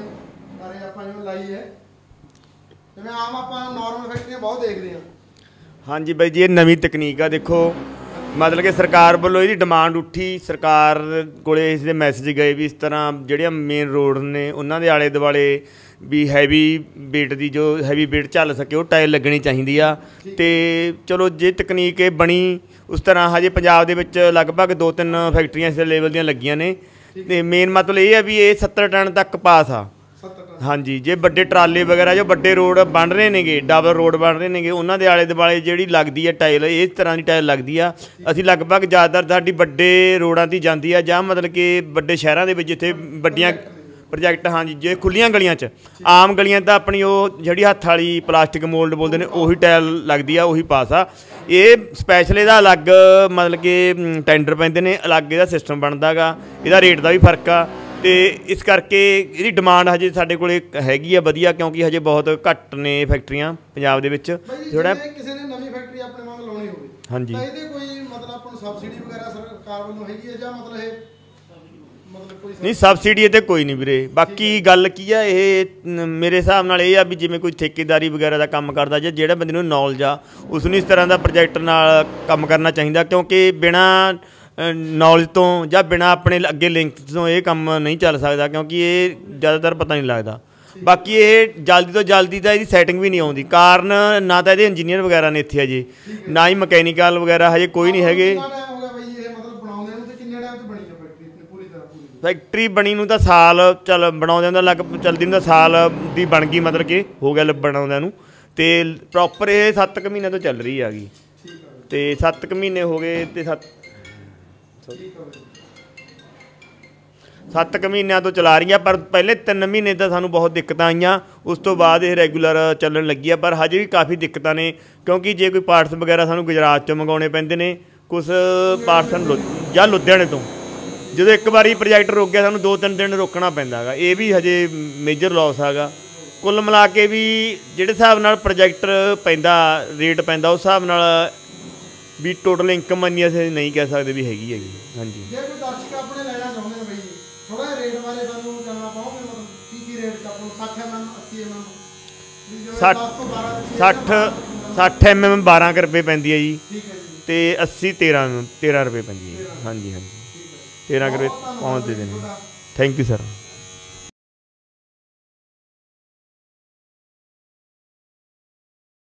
ਬਾਰੇ ਆਪਾਂ ਜਿਵੇਂ ਲਾਈ ਹੈ। ਜਿਵੇਂ ਆਮ ਆਪਾਂ ਨਾਰਮਲ ਫੈਕਟਰੀਆਂ ਬਹੁਤ ਦੇਖਦੇ ਹਾਂ। ਹਾਂਜੀ ਬਾਈ ਜੀ ਇਹ ਨਵੀਂ ਤਕਨੀਕ ਆ ਦੇਖੋ। ਮਤਲਬ ਕਿ ਸਰਕਾਰ ਵੱਲੋਂ ਇਹਦੀ ਡਿਮਾਂਡ ਉੱਠੀ ਸਰਕਾਰ ਕੋਲੇ ਇਸ ਦੇ ਮੈਸੇਜ ਗਏ ਵੀ ਇਸ ਤਰ੍ਹਾਂ ਜਿਹੜੀਆਂ ਮੇਨ ਰੋਡ ਨੇ ਉਹਨਾਂ ਦੇ ਆਲੇ ਦੁਆਲੇ ਵੀ ਹੈਵੀ weight ਦੀ ਜੋ ਹੈਵੀ weight ਚੱਲ ਸਕੇ ਉਹ ਟਾਇਲ ਲੱਗਣੀ ਚਾਹੀਦੀ ਆ। ਤੇ ਚਲੋ ਜੇ ਤਕਨੀਕ ਇਹ ਬਣੀ ਉਸ ਤਰ੍ਹਾਂ ਹਜੇ ਪੰਜਾਬ ਦੇ ਵਿੱਚ ਲਗਭਗ ਦੋ ਤਿੰਨ ਫੈਕਟਰੀਆਂ ਇਸ ਲੈਵਲ ਦੀਆਂ ਲੱਗੀਆਂ ਨੇ। ਤੇ ਮੇਨ ਮਤਲਬ ਇਹ ਹੈ ਵੀ ਇਹ 70 ਟਨ ਤੱਕ ਪਾਸ ਆ। 70 ਟਨ ਹਾਂਜੀ, ਜੇ ਵੱਡੇ ਟਰਾਲੇ ਵਗੈਰਾ ਜੋ ਵੱਡੇ ਰੋਡ ਬਣ ਰਹੇ ਨੇਗੇ, ਡਬਲ ਰੋਡ ਬਣ ਰਹੇ ਨੇਗੇ, ਉਹਨਾਂ ਦੇ ਆਲੇ ਦੁਆਲੇ ਜਿਹੜੀ ਲੱਗਦੀ ਹੈ ਟਾਈਲ ਇਸ ਤਰ੍ਹਾਂ ਦੀ ਟਾਈਲ ਲੱਗਦੀ ਆ। ਅਸੀਂ ਲਗਭਗ ਜ਼ਿਆਦਾਤਰ ਸਾਡੀ ਵੱਡੇ ਰੋਡਾਂ ਦੀ ਜਾਂਦੀ ਆ, ਜਾਂ ਮਤਲਬ ਕਿ ਵੱਡੇ ਸ਼ਹਿਰਾਂ ਦੇ ਵਿੱਚ ਜਿੱਥੇ ਵੱਡੀਆਂ ਪ੍ਰੋਜੈਕਟ, ਹਾਂਜੀ, ਜੇ ਖੁੱਲੀਆਂ ਗਲੀਆਂ 'ਚ। ਆਮ ਗਲੀਆਂ ਤਾਂ ਆਪਣੀ ਉਹ ਜਿਹੜੀ ਹੱਥ ਵਾਲੀ ਪਲਾਸਟਿਕ ਮੋਲਡ ਬੋਲਦੇ ਨੇ, ਉਹੀ ਟਾਈਲ ਲੱਗਦੀ ਆ, ਉਹੀ ਪਾਸ ਆ। ਇਹ ਸਪੈਸ਼ਲ ਇਹਦਾ ਅਲੱਗ ਮਤਲਬ ਕਿ ਟੈਂਡਰ ਪੈਂਦੇ ਨੇ, ਅਲੱਗ ਇਹਦਾ ਸਿਸਟਮ ਬਣਦਾਗਾ, ਇਹਦਾ ਰੇਟ ਦਾ ਵੀ ਫ਼ਰਕ ਆ। ਤੇ ਇਸ ਕਰਕੇ ਇਹਦੀ ਡਿਮਾਂਡ ਹਜੇ ਸਾਡੇ ਕੋਲੇ ਹੈਗੀ ਆ ਵਧੀਆ ਕਿਉਂਕਿ ਹਜੇ ਬਹੁਤ ਘੱਟ ਨੇ ਫੈਕਟਰੀਆਂ ਪੰਜਾਬ ਦੇ ਵਿੱਚ। ਥੋੜਾ ਕਿਸੇ ਨੇ ਨਵੀਂ ਫੈਕਟਰੀ ਆਪਣੇ ਵਾਂਗ ਲਾਉਣੀ ਹੋਵੇ ਹਾਂਜੀ। ਤਾਂ ਇਹਦੇ ਕੋਈ ਮਤਲਬ ਆਪਾਂ ਨੂੰ ਸਬਸਿਡੀ ਵਗੈਰਾ ਸਰਕਾਰ ਵੱਲੋਂ ਹੈਗੀ ਹੈ ਜਾਂ ਮਤਲਬ ਇਹ ਨਹੀਂ ਸਬਸਿਡੀ ਇਹ ਤੇ ਕੋਈ ਨਹੀਂ ਵੀਰੇ। ਬਾਕੀ ਗੱਲ ਕੀ ਆ ਇਹ ਮੇਰੇ ਹਿਸਾਬ ਨਾਲ ਇਹ ਆ ਵੀ ਜਿਵੇਂ ਕੋਈ ਠੇਕੇਦਾਰੀ ਵਗੈਰਾ ਦਾ ਕੰਮ ਕਰਦਾ ਜਾਂ ਜਿਹੜਾ ਬੰਦੇ ਨੂੰ ਨੌਲੇਜ ਆ ਉਸ ਨੂੰ ਇਸ ਤਰ੍ਹਾਂ ਦਾ ਪ੍ਰੋਜੈਕਟ ਨਾਲ ਕੰਮ ਕਰਨਾ ਚਾਹੀਦਾ ਕਿਉਂਕਿ ਬਿਨਾ ਨੌਲੇਜ ਤੋਂ ਜਾਂ ਬਿਨਾ ਆਪਣੇ ਅੱਗੇ ਲਿੰਕ ਤੋਂ ਇਹ ਕੰਮ ਨਹੀਂ ਚੱਲ ਸਕਦਾ ਕਿਉਂਕਿ ਇਹ ਜ਼ਿਆਦਾਤਰ ਪਤਾ ਨਹੀਂ ਲੱਗਦਾ। ਬਾਕੀ ਇਹ ਜਲਦੀ ਤੋਂ ਜਲਦੀ ਤਾਂ ਇਹਦੀ ਸੈਟਿੰਗ ਵੀ ਨਹੀਂ ਆਉਂਦੀ। ਕਾਰਨ ਨਾ ਤਾਂ ਇਹਦੇ ਇੰਜੀਨੀਅਰ ਵਗੈਰਾ ਨੇ ਇੱਥੇ ਹਜੇ ਨਾ ਹੀ ਮਕੈਨੀਕਲ ਵਗੈਰਾ ਹਜੇ ਕੋਈ ਨਹੀਂ ਹੈਗੇ। ਫੈਕਟਰੀ ਬਣੀ ਨੂੰ ਤਾਂ ਸਾਲ ਚੱਲ ਬਣਾਉਂਦਿਆਂ ਦਾ ਲੱਗ ਚੱਲਦੀ ਨੂੰ ਤਾਂ ਸਾਲ ਦੀ ਬਣ ਗਈ ਮਤਲਬ ਕਿ ਹੋ ਗਿਆ ਬਣਾਉਂਦਿਆਂ ਨੂੰ। ਤੇ ਪ੍ਰੋਪਰ ਇਹ 7 ਕੁ ਮਹੀਨਿਆਂ ਤੋਂ ਚੱਲ ਰਹੀ ਹੈਗੀ। ਤੇ 7 ਕੁ ਮਹੀਨੇ ਹੋ ਗਏ ਤੇ 7 ਸੱਤ ਕੁ ਮਹੀਨਿਆਂ ਤੋਂ ਚਲਾ ਰਹੀਆਂ, ਪਰ ਪਹਿਲੇ 3 ਮਹੀਨੇ ਤਾਂ ਸਾਨੂੰ ਬਹੁਤ ਦਿੱਕਤਾਂ ਆਈਆਂ। ਉਸ ਤੋਂ ਬਾਅਦ ਇਹ ਰੈਗੂਲਰ ਚੱਲਣ ਲੱਗੀ ਆ, ਪਰ ਹਜੇ ਵੀ ਕਾਫੀ ਦਿੱਕਤਾਂ ਨੇ, ਕਿਉਂਕਿ ਜੇ ਕੋਈ ਪਾਰਟਸ ਵਗੈਰਾ ਸਾਨੂੰ ਗੁਜਰਾਤ ਚੋਂ ਮੰਗਾਉਣੇ ਪੈਂਦੇ ਨੇ ਕੁਝ ਪਾਰਟਸ ਸਾਨੂੰ ਲੁ- ਜਾਂ ਲੁਧਿਆਣੇ ਤੋਂ। ਜਦੋਂ ਇੱਕ ਵਾਰੀ ਪ੍ਰੋਜੈਕਟ ਰੁਕ ਗਿਆ, ਸਾਨੂੰ 2-3 ਦਿਨ ਰੋਕਣਾ ਪੈਂਦਾ ਹੈਗਾ। ਇਹ ਵੀ ਹਜੇ ਮੇਜਰ ਲਾਸ ਹੈਗਾ। ਕੁੱਲ ਮਿਲਾ ਕੇ ਵੀ ਜਿਹੜੇ ਹਿਸਾਬ ਨਾਲ ਪ੍ਰੋਜੈਕਟ ਪੈਂਦਾ ਰੇਟ ਪੈਂਦਾ, ਉਸ ਹਿਸਾਬ ਨਾਲ ਵੀ ਟੋਟਲ ਇਨਕਮ ਇੰਨੀ ਅਸੀਂ ਨਹੀਂ ਕਹਿ ਸਕਦੇ ਵੀ ਹੈਗੀ ਹੈਗੀ। ਹਾਂਜੀ। ਜੇ ਕੋਈ ਦਰਸ਼ਕ ਆਪਣੇ ਲੈਣਾ ਚਾਹੁੰਦੇ ਨੇ ਬਾਈ ਥੋੜਾ ਜਿਹਾ ਰੇਟ ਬਾਰੇ ਸਾਨੂੰ ਜਾਣਨਾ ਪਾਓਗੇ ਮਤਲਬ ਕੀ ਕੀ ਰੇਟ ਨੂੰ 60 mm 80 mm ਵੀ ਜਿਵੇਂ 60 10 ਤੋਂ 12 ਦੀ 60 60 mm 12 ਕੁ ਰੁਪਏ ਪੈਂਦੀ ਹੈ ਜੀ। ਠੀਕ ਹੈ ਜੀ। ਤੇ 80 13 13 ਰੁਪਏ ਪੈਂਦੀ ਹੈ ਹਾਂਜੀ ਹਾਂਜੀ। 13 ਕੁ ਰੁਪਏ ਪਹੁੰਚ ਦੇ ਦੇਣੇ। Thank you sir